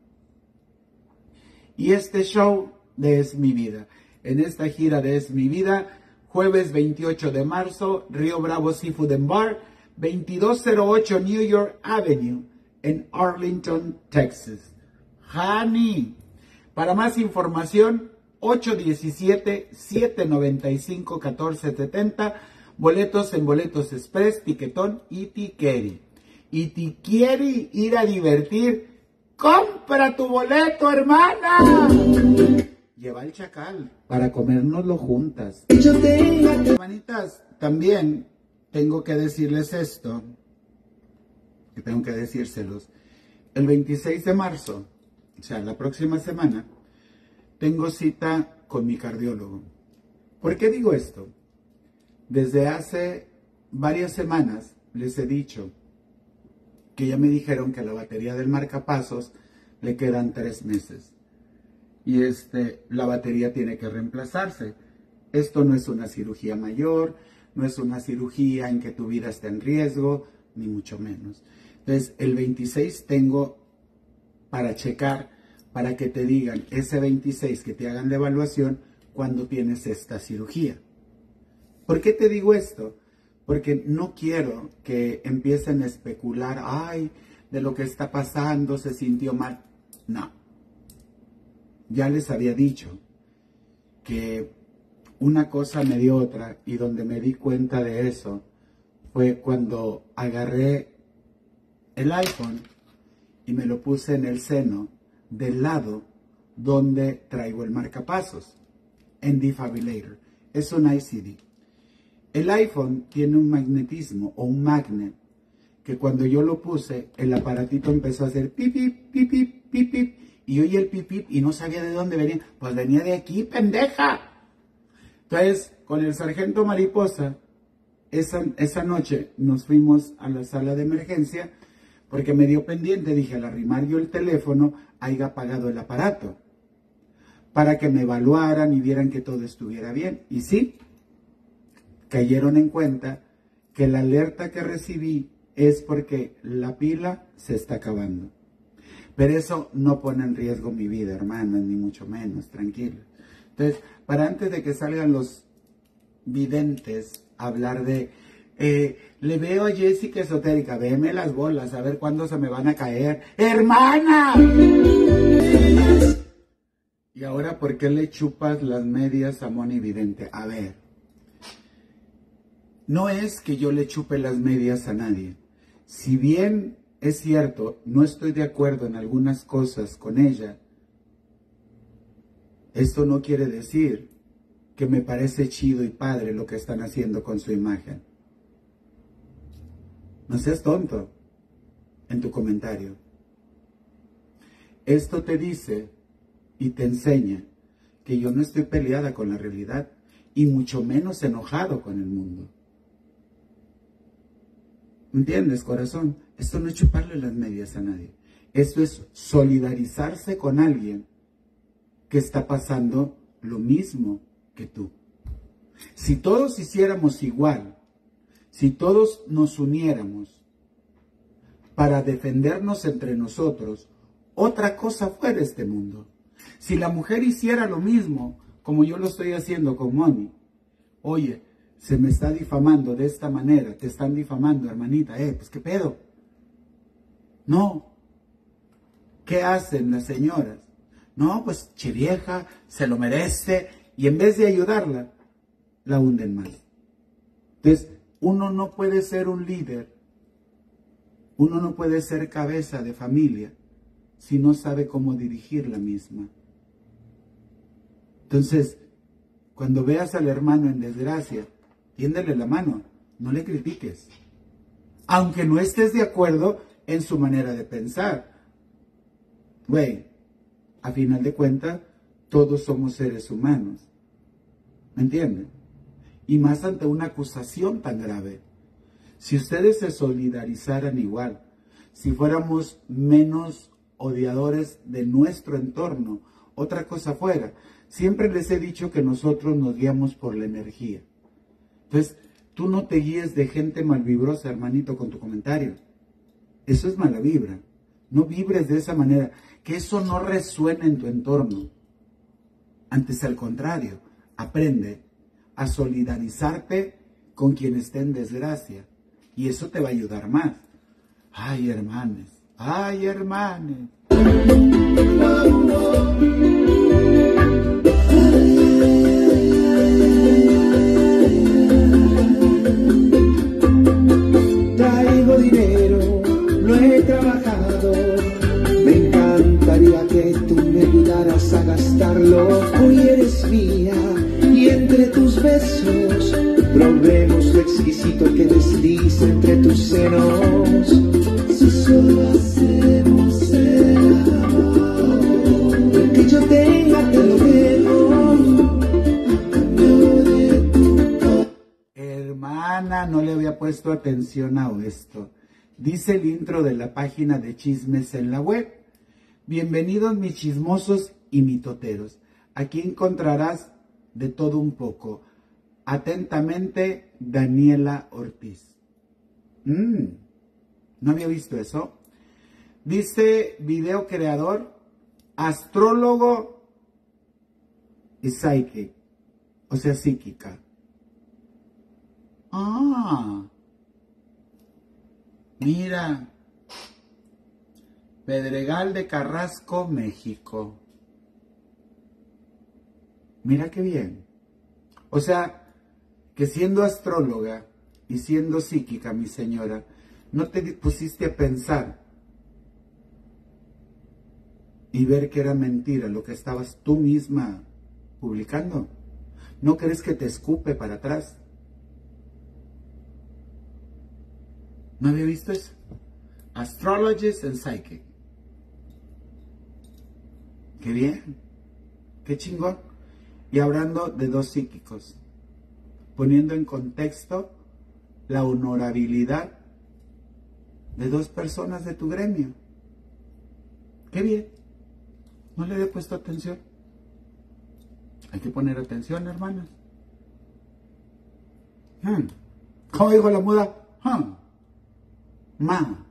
Y este show de Es Mi Vida. En esta gira de Es Mi Vida, jueves 28 de marzo, Río Bravo Seafood and Bar, 2208 New York Avenue, en Arlington, Texas. Honey. Para más información, 817-795-1470, boletos en Boletos Express, Tiquetón y Tiqueri. Y ti quiere ir a divertir, compra tu boleto, hermana. Lleva el chacal para comérnoslo juntas. Hermanitas, también tengo que decirles esto, que tengo que decírselos. El 26 de marzo, o sea, la próxima semana, tengo cita con mi cardiólogo. ¿Por qué digo esto? Desde hace varias semanas les he dicho que ya me dijeron que la batería del marcapasos le quedan tres meses. Y este, la batería tiene que reemplazarse. Esto no es una cirugía mayor, no es una cirugía en que tu vida esté en riesgo, ni mucho menos. Entonces, el 26 tengo para checar para que te digan ese 26 que te hagan la evaluación cuando tienes esta cirugía. ¿Por qué te digo esto? Porque no quiero que empiecen a especular, ay, de lo que está pasando, se sintió mal. No. Ya les había dicho que una cosa me dio otra y donde me di cuenta de eso fue cuando agarré el iPhone y me lo puse en el seno del lado donde traigo el marcapasos, en Defibrillator. Es un ICD. El iPhone tiene un magnetismo o un magnet que cuando yo lo puse, el aparatito empezó a hacer pipi, pipi, pipi, y oí el pipi y no sabía de dónde venía. Pues venía de aquí, pendeja. Entonces, con el sargento Mariposa, esa, esa noche nos fuimos a la sala de emergencia porque me dio pendiente, dije, al arrimar yo el teléfono, haya apagado el aparato, para que me evaluaran y vieran que todo estuviera bien. Y sí, cayeron en cuenta que la alerta que recibí es porque la pila se está acabando. Pero eso no pone en riesgo mi vida, hermana, ni mucho menos, tranquilo. Entonces, para antes de que salgan los videntes a hablar de eh, le veo a Jessica esotérica, veme las bolas, a ver cuándo se me van a caer. ¡Hermana! Y ahora, ¿por qué le chupas las medias a Moni Vidente? A ver, no es que yo le chupe las medias a nadie. Si bien es cierto, no estoy de acuerdo en algunas cosas con ella, esto no quiere decir que me parece chido y padre lo que están haciendo con su imagen. No seas tonto en tu comentario. Esto te dice y te enseña que yo no estoy peleada con la realidad y mucho menos enojado con el mundo. ¿Entiendes, corazón? Esto no es chuparle las medias a nadie. Esto es solidarizarse con alguien que está pasando lo mismo que tú. Si todos hiciéramos igual, si todos nos uniéramos para defendernos entre nosotros, otra cosa fuera este mundo. Si la mujer hiciera lo mismo, como yo lo estoy haciendo con Moni, oye, se me está difamando de esta manera, te están difamando, hermanita, eh, pues qué pedo. No. ¿Qué hacen las señoras? No, pues che vieja, se lo merece, y en vez de ayudarla, la hunden más. Entonces, uno no puede ser un líder, uno no puede ser cabeza de familia si no sabe cómo dirigir la misma. Entonces, cuando veas al hermano en desgracia, tiéndele la mano, no le critiques. Aunque no estés de acuerdo en su manera de pensar. Güey, a final de cuentas, todos somos seres humanos. ¿Me entienden? Y más ante una acusación tan grave. Si ustedes se solidarizaran igual, si fuéramos menos odiadores de nuestro entorno, otra cosa fuera. Siempre les he dicho que nosotros nos guiamos por la energía. Entonces, tú no te guíes de gente malvibrosa, hermanito, con tu comentario. Eso es mala vibra. No vibres de esa manera. Que eso no resuene en tu entorno. Antes, al contrario, aprende a solidarizarte con quien esté en desgracia. Y eso te va a ayudar más. Ay, hermanos. Ay, hermanos. Besos probemos lo exquisito que desliza entre tus senos. Si solo hacemos el amor, que yo tenga te lo Hermana, no le había puesto atención a esto. Dice el intro de la página de chismes en la web. Bienvenidos mis chismosos y mitoteros. Aquí encontrarás de todo un poco. Atentamente, Daniela Ortiz. Mm, no había visto eso. Dice video creador, astrólogo y psychic, o sea, psíquica. Ah, mira, Pedregal de Carrasco, México. Mira qué bien. O sea, que siendo astróloga y siendo psíquica, mi señora, no te pusiste a pensar y ver que era mentira lo que estabas tú misma publicando. ¿No crees que te escupe para atrás? No había visto eso. Astrologist and Psychic. Qué bien. Qué chingón. Y hablando de dos psíquicos. Poniendo en contexto la honorabilidad de dos personas de tu gremio. Qué bien. No le he puesto atención. Hay que poner atención, hermanas. Hmm. ¿Cómo dijo la muda? Hmm. Ma.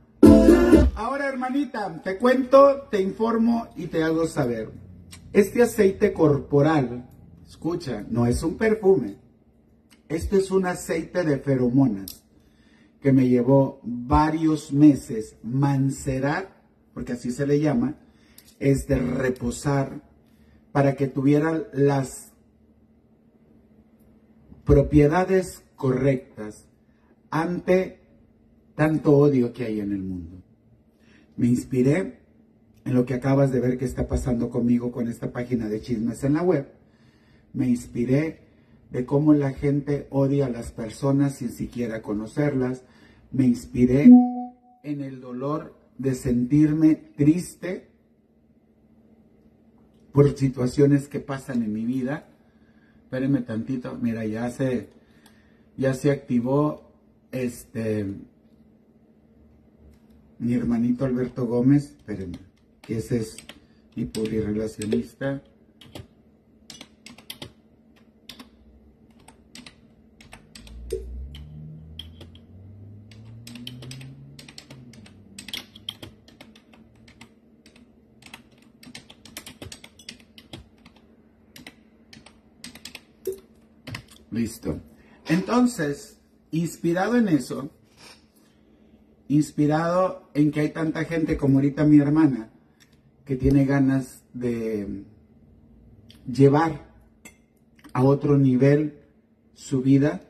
Ahora, hermanita, te cuento, te informo y te hago saber. Este aceite corporal, escucha, no es un perfume. Este es un aceite de feromonas que me llevó varios meses mancerar, porque así se le llama, es de reposar para que tuviera las propiedades correctas ante tanto odio que hay en el mundo. Me inspiré en lo que acabas de ver que está pasando conmigo con esta página de chismes en la web. Me inspiré de cómo la gente odia a las personas sin siquiera conocerlas. Me inspiré en el dolor de sentirme triste por situaciones que pasan en mi vida. Espérenme tantito, mira, ya se, ya se activó este mi hermanito Alberto Gómez, espérenme, que ese es mi polirrelacionista. Listo. Entonces, inspirado en eso, inspirado en que hay tanta gente como ahorita mi hermana, que tiene ganas de llevar a otro nivel su vida,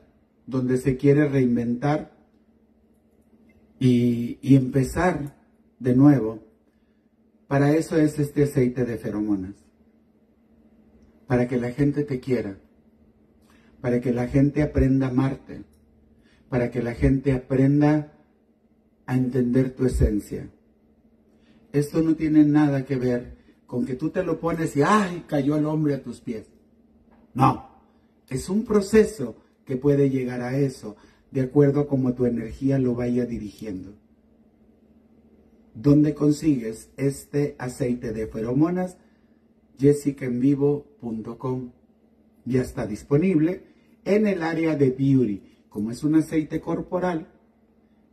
donde se quiere reinventar y, y empezar de nuevo. Para eso es este aceite de feromonas. Para que la gente te quiera. Para que la gente aprenda a amarte. Para que la gente aprenda a entender tu esencia. Esto no tiene nada que ver con que tú te lo pones y ¡ay! cayó el hombre a tus pies. No, es un proceso que puede llegar a eso, de acuerdo a cómo tu energía lo vaya dirigiendo. ¿Dónde consigues este aceite de feromonas? jessicaenvivo.com. Ya está disponible en el área de beauty. Como es un aceite corporal,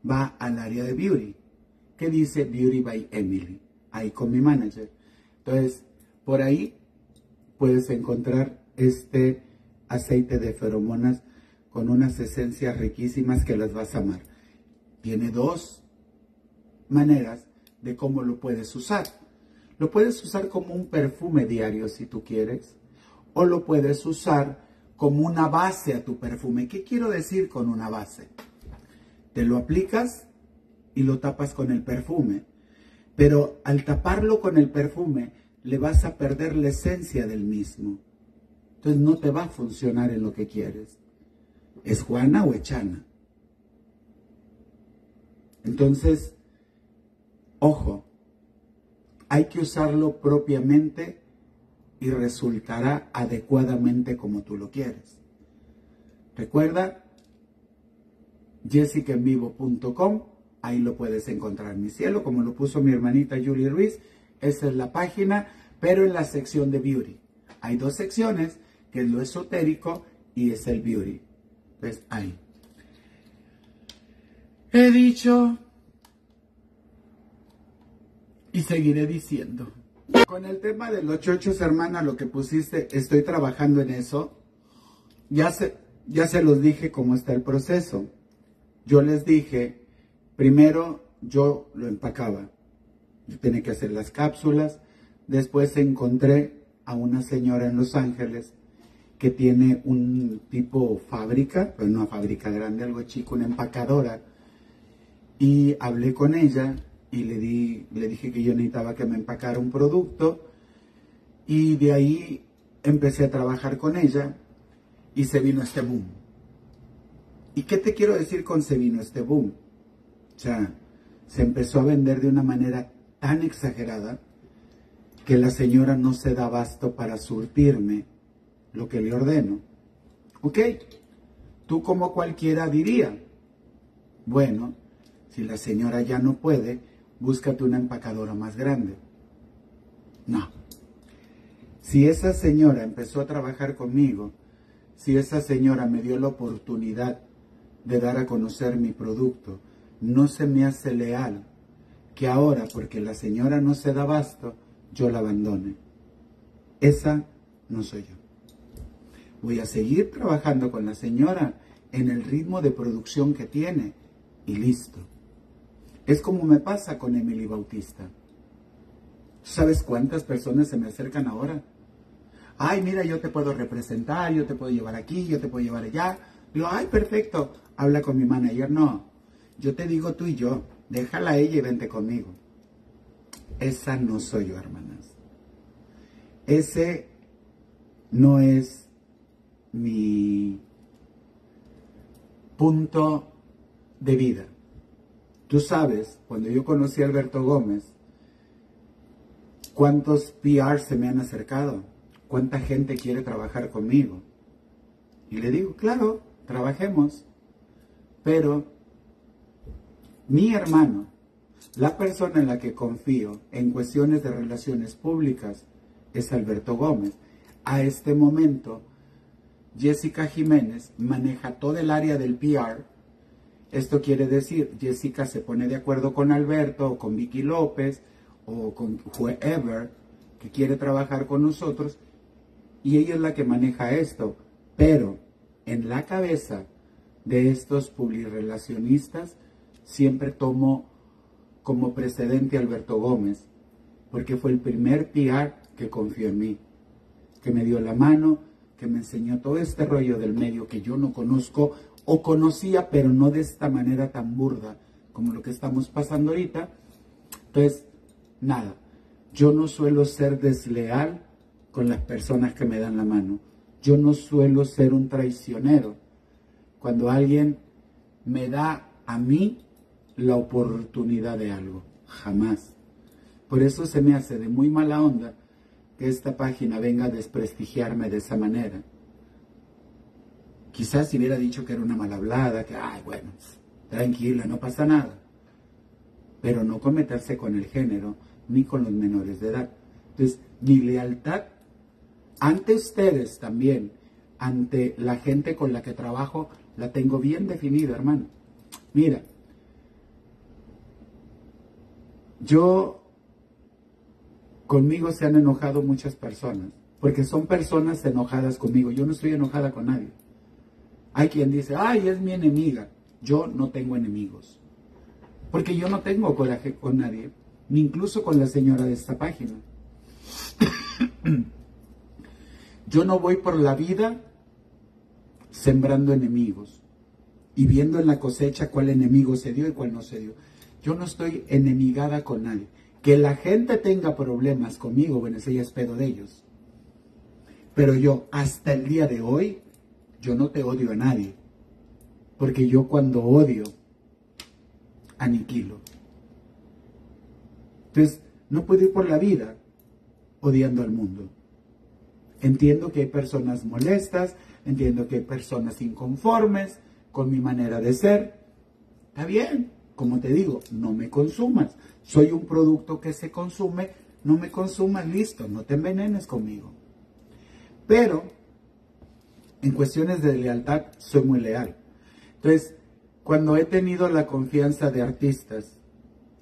va al área de beauty, que dice Beauty by Emily, ahí con mi manager. Entonces, por ahí puedes encontrar este aceite de feromonas con unas esencias riquísimas que las vas a amar. Tiene dos maneras de cómo lo puedes usar. Lo puedes usar como un perfume diario si tú quieres, o lo puedes usar como una base a tu perfume. ¿Qué quiero decir con una base? Te lo aplicas y lo tapas con el perfume, pero al taparlo con el perfume le vas a perder la esencia del mismo. Entonces no te va a funcionar en lo que quieres. ¿Es Juana o Echana? Entonces, ojo, hay que usarlo propiamente y resultará adecuadamente como tú lo quieres. Recuerda, jessicaenvivo.com, ahí lo puedes encontrar, mi cielo, como lo puso mi hermanita Julie Ruiz, esa es la página, pero en la sección de beauty. Hay dos secciones, que es lo esotérico y es el beauty. Pues ahí. He dicho y seguiré diciendo. Con el tema de los chochos, hermana, lo que pusiste, estoy trabajando en eso. Ya se, ya se los dije cómo está el proceso. Yo les dije, primero yo lo empacaba. Yo tenía que hacer las cápsulas. Después encontré a una señora en Los Ángeles que tiene un tipo fábrica, no una fábrica grande, algo chico, una empacadora. Y hablé con ella y le, di, le dije que yo necesitaba que me empacara un producto y de ahí empecé a trabajar con ella y se vino este boom. ¿Y qué te quiero decir con se vino este boom? O sea, se empezó a vender de una manera tan exagerada que la señora no se da abasto para surtirme lo que le ordeno. ¿Ok? Tú como cualquiera diría, bueno, si la señora ya no puede, búscate una empacadora más grande. No. Si esa señora empezó a trabajar conmigo, si esa señora me dio la oportunidad de dar a conocer mi producto, no se me hace leal que ahora, porque la señora no se da abasto, yo la abandone. Esa no soy yo. Voy a seguir trabajando con la señora en el ritmo de producción que tiene y listo. Es como me pasa con Emily Bautista. ¿Sabes cuántas personas se me acercan ahora? Ay, mira, yo te puedo representar, yo te puedo llevar aquí, yo te puedo llevar allá. Digo, ay, perfecto, habla con mi manager. No, yo te digo tú y yo, déjala a ella y vente conmigo. Esa no soy yo, hermanas. Ese no es mi punto de vida. Tú sabes, cuando yo conocí a Alberto Gómez, cuántos PR se me han acercado, cuánta gente quiere trabajar conmigo. Y le digo, claro, trabajemos, pero mi hermano, la persona en la que confío en cuestiones de relaciones públicas, es Alberto Gómez. A este momento, Jessica Jiménez maneja todo el área del PR esto quiere decir, Jessica se pone de acuerdo con Alberto o con Vicky López o con whoever que quiere trabajar con nosotros y ella es la que maneja esto. Pero en la cabeza de estos publirelacionistas siempre tomo como precedente Alberto Gómez, porque fue el primer PR que confió en mí, que me dio la mano, que me enseñó todo este rollo del medio que yo no conozco o conocía, pero no de esta manera tan burda como lo que estamos pasando ahorita. Entonces, nada, yo no suelo ser desleal con las personas que me dan la mano. Yo no suelo ser un traicionero. Cuando alguien me da a mí la oportunidad de algo, jamás. Por eso se me hace de muy mala onda que esta página venga a desprestigiarme de esa manera. Quizás si hubiera dicho que era una mal hablada, que, ay, bueno, tranquila, no pasa nada. Pero no cometerse con el género ni con los menores de edad. Entonces, mi lealtad ante ustedes también, ante la gente con la que trabajo, la tengo bien definida, hermano. Mira, yo, conmigo se han enojado muchas personas, porque son personas enojadas conmigo. Yo no estoy enojada con nadie. Hay quien dice, ay, es mi enemiga. Yo no tengo enemigos. Porque yo no tengo coraje con nadie, ni incluso con la señora de esta página. Yo no voy por la vida sembrando enemigos y viendo en la cosecha cuál enemigo se dio y cuál no se dio. Yo no estoy enemigada con nadie. Que la gente tenga problemas conmigo, bueno, ese ya es pedo de ellos. Pero yo, hasta el día de hoy, yo no te odio a nadie. Porque yo cuando odio, aniquilo. Entonces, no puedo ir por la vida odiando al mundo. Entiendo que hay personas molestas, entiendo que hay personas inconformes con mi manera de ser. Está bien, como te digo, no me consumas. Soy un producto que se consume, no me consumas, listo, no te envenenes conmigo. Pero en cuestiones de lealtad soy muy leal. Entonces, cuando he tenido la confianza de artistas,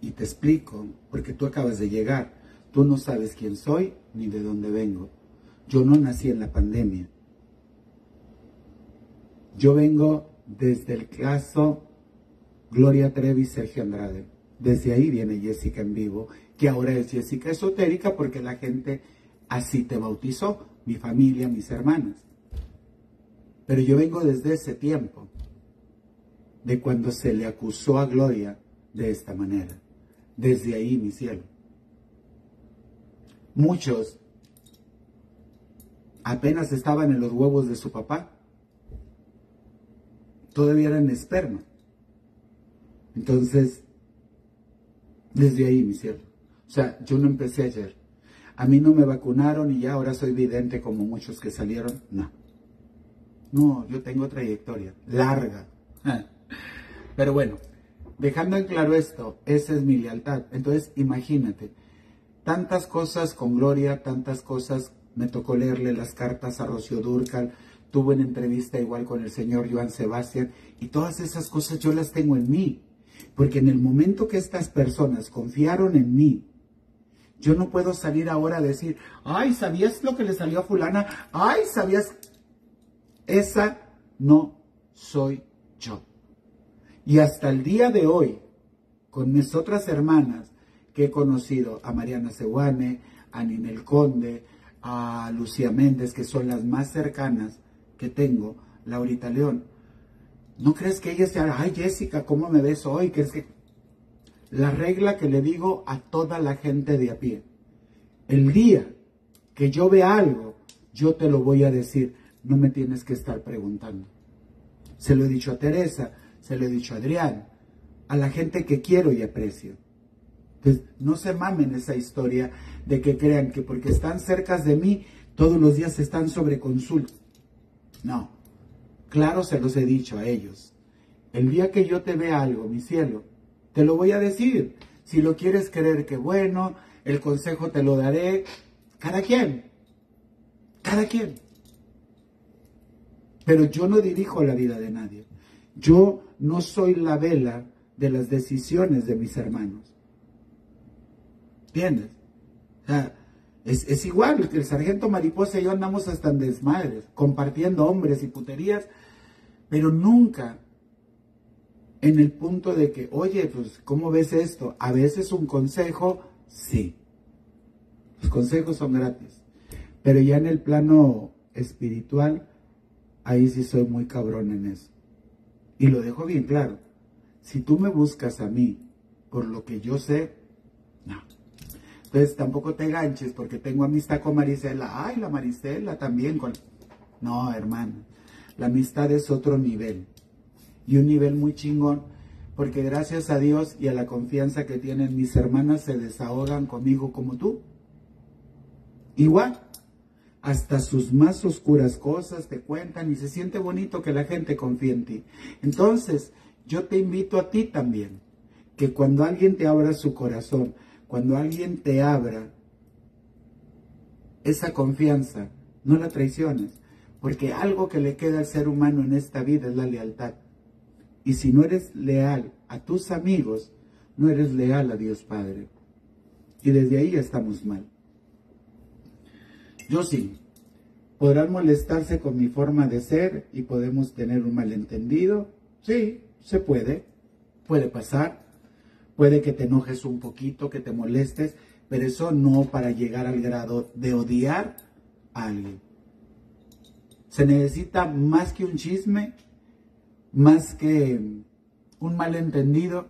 y te explico, porque tú acabas de llegar, tú no sabes quién soy ni de dónde vengo. Yo no nací en la pandemia. Yo vengo desde el caso Gloria Trevi Sergio Andrade. Desde ahí viene Jessica en vivo, que ahora es Jessica esotérica porque la gente así te bautizó, mi familia, mis hermanas. Pero yo vengo desde ese tiempo, de cuando se le acusó a Gloria de esta manera. Desde ahí, mi cielo. Muchos apenas estaban en los huevos de su papá. Todavía eran esperma. Entonces, desde ahí, mi cielo. O sea, yo no empecé ayer. A mí no me vacunaron y ya ahora soy vidente como muchos que salieron. No. No, yo tengo trayectoria larga. Pero bueno, dejando en claro esto, esa es mi lealtad. Entonces, imagínate, tantas cosas con Gloria, tantas cosas me tocó leerle las cartas a Rocío Durcal, tuve una entrevista igual con el señor Joan Sebastián, y todas esas cosas yo las tengo en mí, porque en el momento que estas personas confiaron en mí, yo no puedo salir ahora a decir, ay, ¿sabías lo que le salió a fulana? Ay, ¿sabías? Esa no soy yo. Y hasta el día de hoy, con mis otras hermanas que he conocido, a Mariana Seguane, a Ninel Conde, a Lucía Méndez, que son las más cercanas que tengo, Laurita León. ¿No crees que ella sea, ay Jessica, ¿cómo me ves hoy? ¿Crees que... La regla que le digo a toda la gente de a pie, el día que yo vea algo, yo te lo voy a decir, no me tienes que estar preguntando. Se lo he dicho a Teresa, se lo he dicho a Adrián, a la gente que quiero y aprecio. Entonces, no se mamen esa historia de que crean que porque están cerca de mí, todos los días están sobre consulta. No, claro se los he dicho a ellos. El día que yo te vea algo, mi cielo, te lo voy a decir. Si lo quieres creer, que bueno, el consejo te lo daré. Cada quien, cada quien. Pero yo no dirijo la vida de nadie. Yo no soy la vela de las decisiones de mis hermanos. ¿Entiendes? es, igual que el sargento mariposa y yo andamos hasta en desmadres, compartiendo hombres y puterías, pero nunca en el punto de que, oye, pues, ¿cómo ves esto? A veces un consejo, sí. Los consejos son gratis. Pero ya en el plano espiritual, ahí sí soy muy cabrón en eso. Y lo dejo bien claro. Si tú me buscas a mí por lo que yo sé, no. Entonces tampoco te ganches porque tengo amistad con Marisela. Ay, la Marisela también con... No, hermano. La amistad es otro nivel. Y un nivel muy chingón. Porque gracias a Dios y a la confianza que tienen mis hermanas se desahogan conmigo como tú. Igual. Hasta sus más oscuras cosas te cuentan y se siente bonito que la gente confíe en ti. Entonces, yo te invito a ti también. Que cuando alguien te abra su corazón, cuando alguien te abra esa confianza, no la traiciones. Porque algo que le queda al ser humano en esta vida es la lealtad. Y si no eres leal a tus amigos, no eres leal a Dios Padre. Y desde ahí ya estamos mal. Yo sí. Podrán molestarse con mi forma de ser y podemos tener un malentendido. Sí, se puede. Puede pasar. Puede que te enojes un poquito, que te molestes, pero eso no para llegar al grado de odiar a alguien. Se necesita más que un chisme, más que un malentendido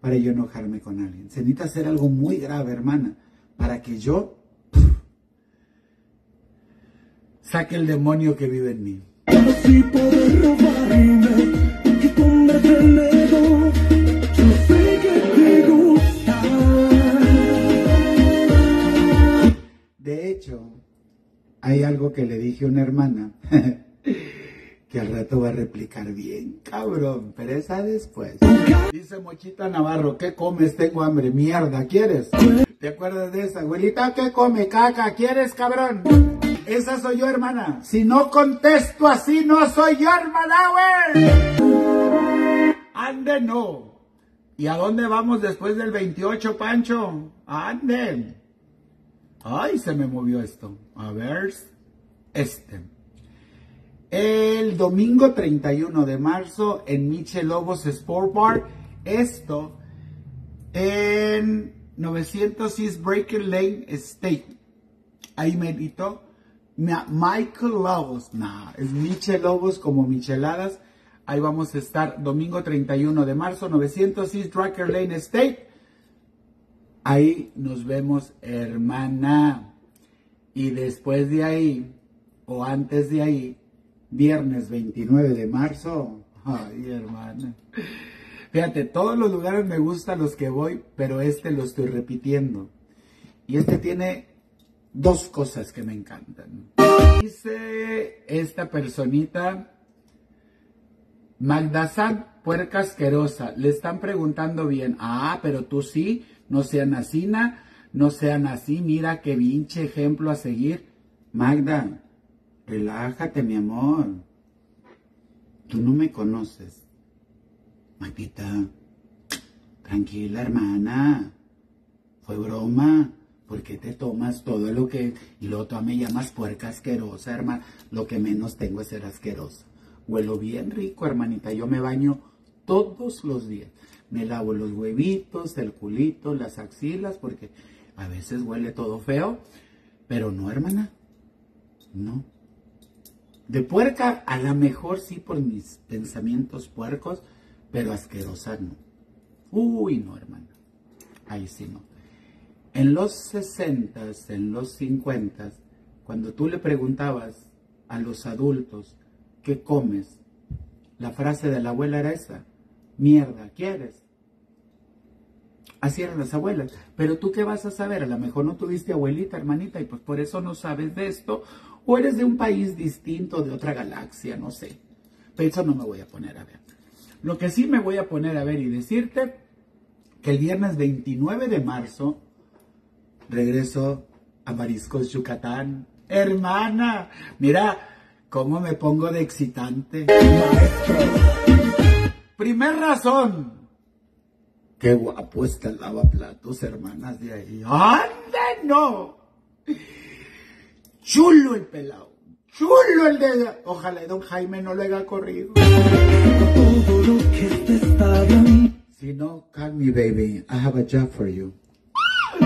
para yo enojarme con alguien. Se necesita hacer algo muy grave, hermana, para que yo saque el demonio que vive en mí. De hecho, hay algo que le dije a una hermana que al rato va a replicar bien, cabrón, pero esa después. Dice Mochita Navarro, ¿qué comes? Tengo hambre, mierda, ¿quieres? ¿Te acuerdas de esa? Abuelita, ¿qué come? Caca, ¿quieres, cabrón? Esa soy yo, hermana. Si no contesto así, no soy yo, hermana, güey. Ande, no. ¿Y a dónde vamos después del 28, Pancho? Ande. Ay, se me movió esto. A ver, este. El domingo 31 de marzo en Michel Lobos Sport Bar. Esto en 900 East Breaker Lane State. Ahí me editó Michael Lobos. Nah, es Michel Lobos como micheladas. Ahí vamos a estar domingo 31 de marzo, 900 East Breaker Lane State. Ahí nos vemos, hermana. Y después de ahí, o antes de ahí, viernes 29 de marzo. Ay, hermana. Fíjate, todos los lugares me gustan los que voy, pero este lo estoy repitiendo. Y este tiene dos cosas que me encantan. Dice esta personita, Magdasán, puerca asquerosa. Le están preguntando bien. Ah, pero tú sí, no sean así, no sean así. Mira qué pinche ejemplo a seguir. Magda, relájate, mi amor. Tú no me conoces. Magdita, tranquila, hermana. Fue broma. ¿Por qué te tomas todo lo que... Y luego tú me llamas puerca asquerosa, hermana. Lo que menos tengo es ser asquerosa. Huelo bien rico, hermanita. Yo me baño todos los días. Me lavo los huevitos, el culito, las axilas, porque a veces huele todo feo. Pero no, hermana. No. De puerca, a lo mejor sí por mis pensamientos puercos, pero asquerosa no. Uy, no, hermana. Ahí sí no. En los 60, en los 50, cuando tú le preguntabas a los adultos qué comes, la frase de la abuela era esa, mierda, ¿quieres? Así eran las abuelas. Pero tú qué vas a saber, a lo mejor no tuviste abuelita, hermanita, y pues por eso no sabes de esto, o eres de un país distinto, de otra galaxia, no sé. Pero eso no me voy a poner a ver. Lo que sí me voy a poner a ver y decirte que el viernes 29 de marzo regreso a Mariscos Yucatán. Hermana, mira cómo me pongo de excitante. Primer razón. Qué guapo está el lavaplatos, hermanas de ahí. ¡Ande, no! Chulo el pelado. chulo el de... Ojalá don Jaime no lo haya corrido. Todo lo que te está bien Si no, call me baby, I have a job for you.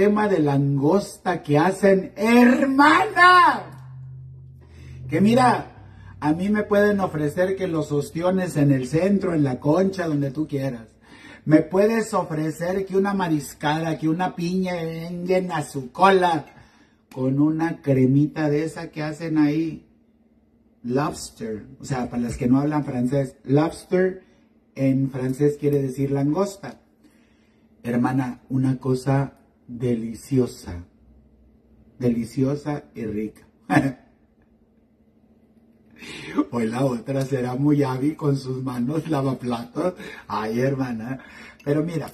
crema de langosta que hacen hermana. Que mira, a mí me pueden ofrecer que los ostiones en el centro, en la concha, donde tú quieras. Me puedes ofrecer que una mariscada, que una piña vengan a su cola con una cremita de esa que hacen ahí. Lobster, o sea, para las que no hablan francés, lobster en francés quiere decir langosta. Hermana, una cosa deliciosa, deliciosa y rica. O la otra será muy hábil con sus manos lavaplatos. Ay, hermana. Pero mira,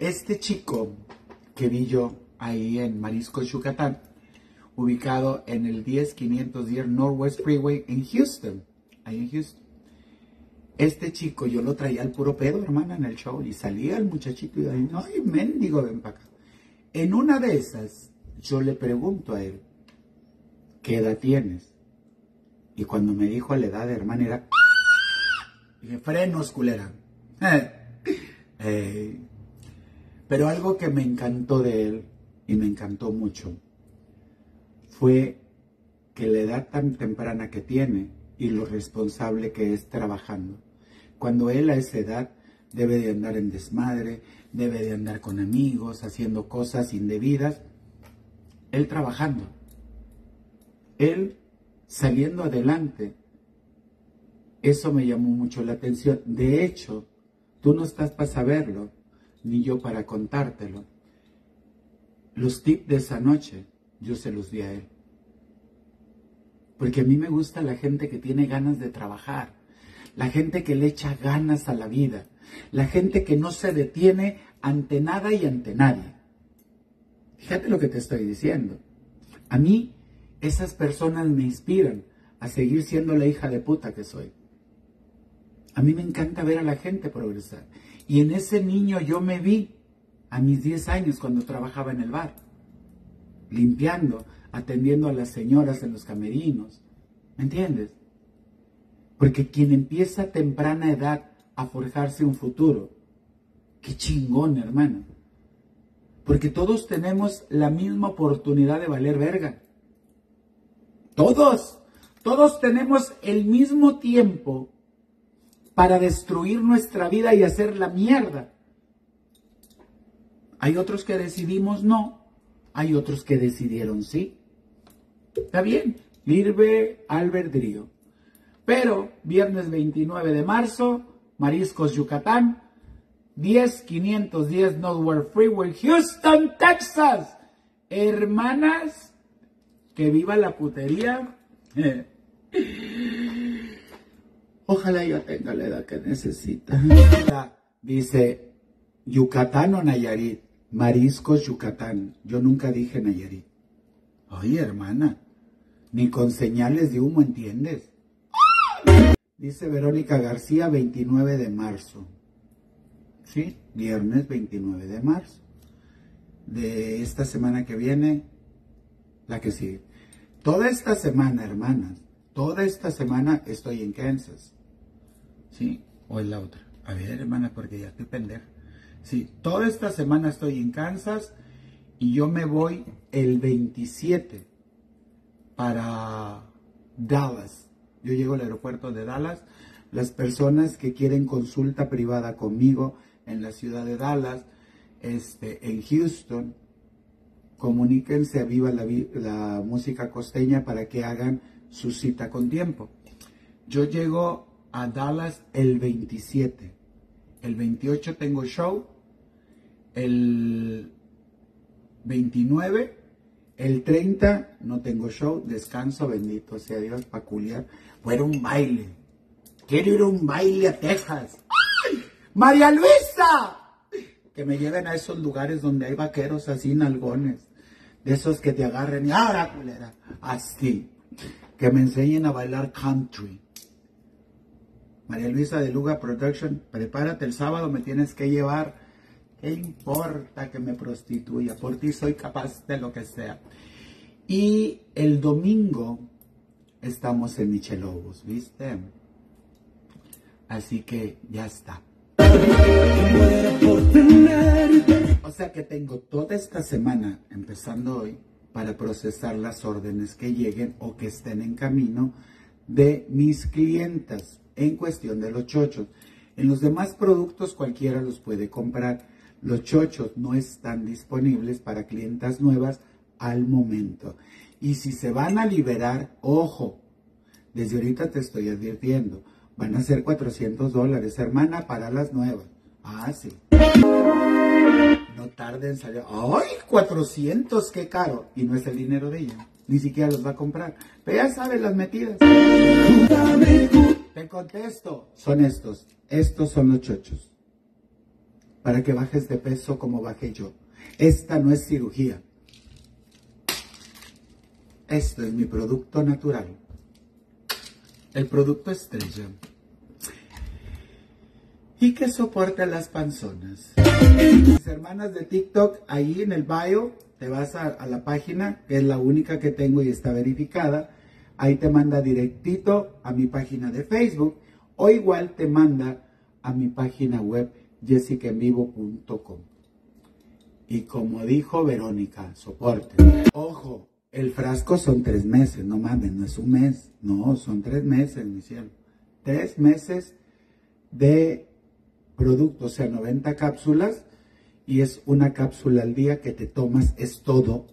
este chico que vi yo ahí en Marisco, Yucatán, ubicado en el 10510 Northwest Freeway en Houston, ahí en Houston. Este chico yo lo traía al puro pedo, hermana, en el show y salía el muchachito y decía, ay, mendigo, ven para acá. En una de esas, yo le pregunto a él, ¿qué edad tienes? Y cuando me dijo la edad, hermana, era... Dije, frenos, culera. Eh, pero algo que me encantó de él, y me encantó mucho, fue que la edad tan temprana que tiene y lo responsable que es trabajando. Cuando él a esa edad debe de andar en desmadre, debe de andar con amigos, haciendo cosas indebidas, él trabajando. Él saliendo adelante. Eso me llamó mucho la atención. De hecho, tú no estás para saberlo, ni yo para contártelo. Los tips de esa noche yo se los di a él. Porque a mí me gusta la gente que tiene ganas de trabajar, la gente que le echa ganas a la vida, la gente que no se detiene ante nada y ante nadie. Fíjate lo que te estoy diciendo. A mí esas personas me inspiran a seguir siendo la hija de puta que soy. A mí me encanta ver a la gente progresar. Y en ese niño yo me vi a mis 10 años cuando trabajaba en el bar, limpiando, atendiendo a las señoras en los camerinos. ¿Me entiendes? Porque quien empieza temprana edad a forjarse un futuro, qué chingón, hermano. Porque todos tenemos la misma oportunidad de valer verga. Todos, todos tenemos el mismo tiempo para destruir nuestra vida y hacer la mierda. Hay otros que decidimos no, hay otros que decidieron sí. Está bien, libre albedrío. Pero viernes 29 de marzo, Mariscos, Yucatán, 10510 Northwest Freeway, Houston, Texas. Hermanas, que viva la putería. Ojalá yo tenga la edad que necesita. Dice, Yucatán o Nayarit. Mariscos Yucatán. Yo nunca dije Nayarit. Oye, hermana, ni con señales de humo entiendes. Dice Verónica García, 29 de marzo. ¿Sí? Viernes 29 de marzo. De esta semana que viene, la que sigue. Toda esta semana, hermanas, toda esta semana estoy en Kansas. ¿Sí? O en la otra. A ver, hermana, porque ya estoy pendeja. Sí, toda esta semana estoy en Kansas y yo me voy el 27 para Dallas. Yo llego al aeropuerto de Dallas. Las personas que quieren consulta privada conmigo en la ciudad de Dallas, este, en Houston, comuníquense a Viva la, la Música Costeña para que hagan su cita con tiempo. Yo llego a Dallas el 27. El 28 tengo show. El 29 El 30 no tengo show, descanso, bendito sea Dios, peculiar. Fuera un baile. Quiero ir a un baile a Texas. ¡Ay! María Luisa. Que me lleven a esos lugares donde hay vaqueros así nalgones. De esos que te agarren y ahora culera. Así. Que me enseñen a bailar country. María Luisa de Luga Production, prepárate el sábado, me tienes que llevar. ¿Qué importa que me prostituya? Por ti soy capaz de lo que sea. Y el domingo estamos en Michelobos, ¿viste? Así que ya está. O sea que tengo toda esta semana, empezando hoy, para procesar las órdenes que lleguen o que estén en camino de mis clientas en cuestión de los chochos. En los demás productos cualquiera los puede comprar. Los chochos no están disponibles para clientas nuevas al momento. Y si se van a liberar, ojo, desde ahorita te estoy advirtiendo, van a ser 400 dólares, hermana, para las nuevas. Ah, sí. No tarden en salir. ¡Ay, 400! ¡Qué caro! Y no es el dinero de ella. Ni siquiera los va a comprar. Pero ya saben las metidas. Te contesto. Son estos. Estos son los chochos. Para que bajes de peso como bajé yo. Esta no es cirugía. Esto es mi producto natural. El producto estrella. Y que soporta las panzonas. Mis hermanas de TikTok, ahí en el bio, te vas a, la página, que es la única que tengo y está verificada. Ahí te manda directito a mi página de Facebook o igual te manda a mi página web jessicaenvivo.com. Y como dijo Verónica, soporte. Ojo, el frasco son tres meses, no mames, no es un mes, no, son tres meses, mi cielo. Tres meses de producto, o sea, 90 cápsulas y es una cápsula al día que te tomas, es todo.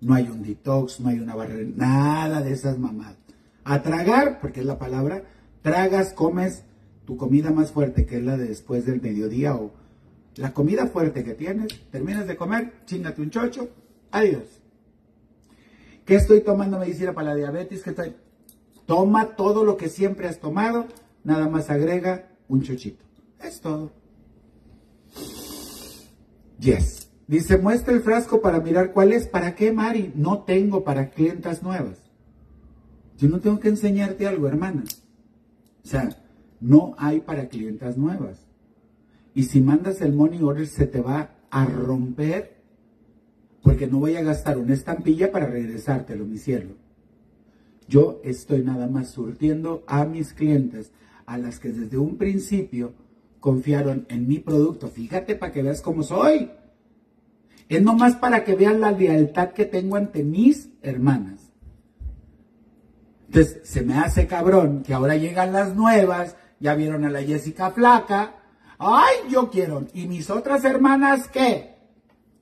No hay un detox, no hay una barrera, nada de esas mamadas. A tragar, porque es la palabra, tragas, comes tu comida más fuerte, que es la de después del mediodía o la comida fuerte que tienes, terminas de comer, chingate un chocho, adiós. ¿Qué estoy tomando medicina para la diabetes? ¿Qué estoy? Toma todo lo que siempre has tomado, nada más agrega un chochito. Es todo. Yes. Dice, muestra el frasco para mirar cuál es. ¿Para qué, Mari? No tengo para clientas nuevas. Yo no tengo que enseñarte algo, hermana. O sea, no hay para clientas nuevas. Y si mandas el money order se te va a romper porque no voy a gastar una estampilla para regresártelo, mi cielo. Yo estoy nada más surtiendo a mis clientes, a las que desde un principio confiaron en mi producto. Fíjate para que veas cómo soy. Es nomás para que vean la lealtad que tengo ante mis hermanas. Entonces, se me hace cabrón que ahora llegan las nuevas, ya vieron a la Jessica flaca. ¡Ay, yo quiero! ¿Y mis otras hermanas qué?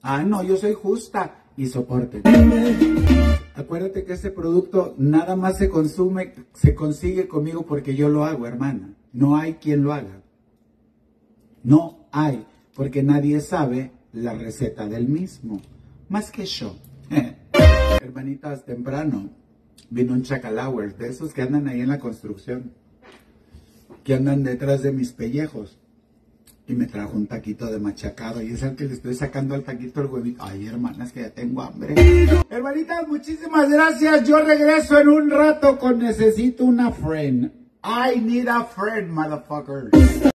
Ah, no, yo soy justa y soporte. Acuérdate que este producto nada más se consume, se consigue conmigo porque yo lo hago, hermana. No hay quien lo haga. No hay, porque nadie sabe la receta del mismo, más que yo. Hermanitas, temprano vino un chacalauer, de esos que andan ahí en la construcción, que andan detrás de mis pellejos. Y me trajo un taquito de machacado y es el que le estoy sacando al taquito el huevito. Ay, hermanas, que ya tengo hambre. Hermanitas, muchísimas gracias. Yo regreso en un rato con Necesito una friend. I need a friend, motherfucker.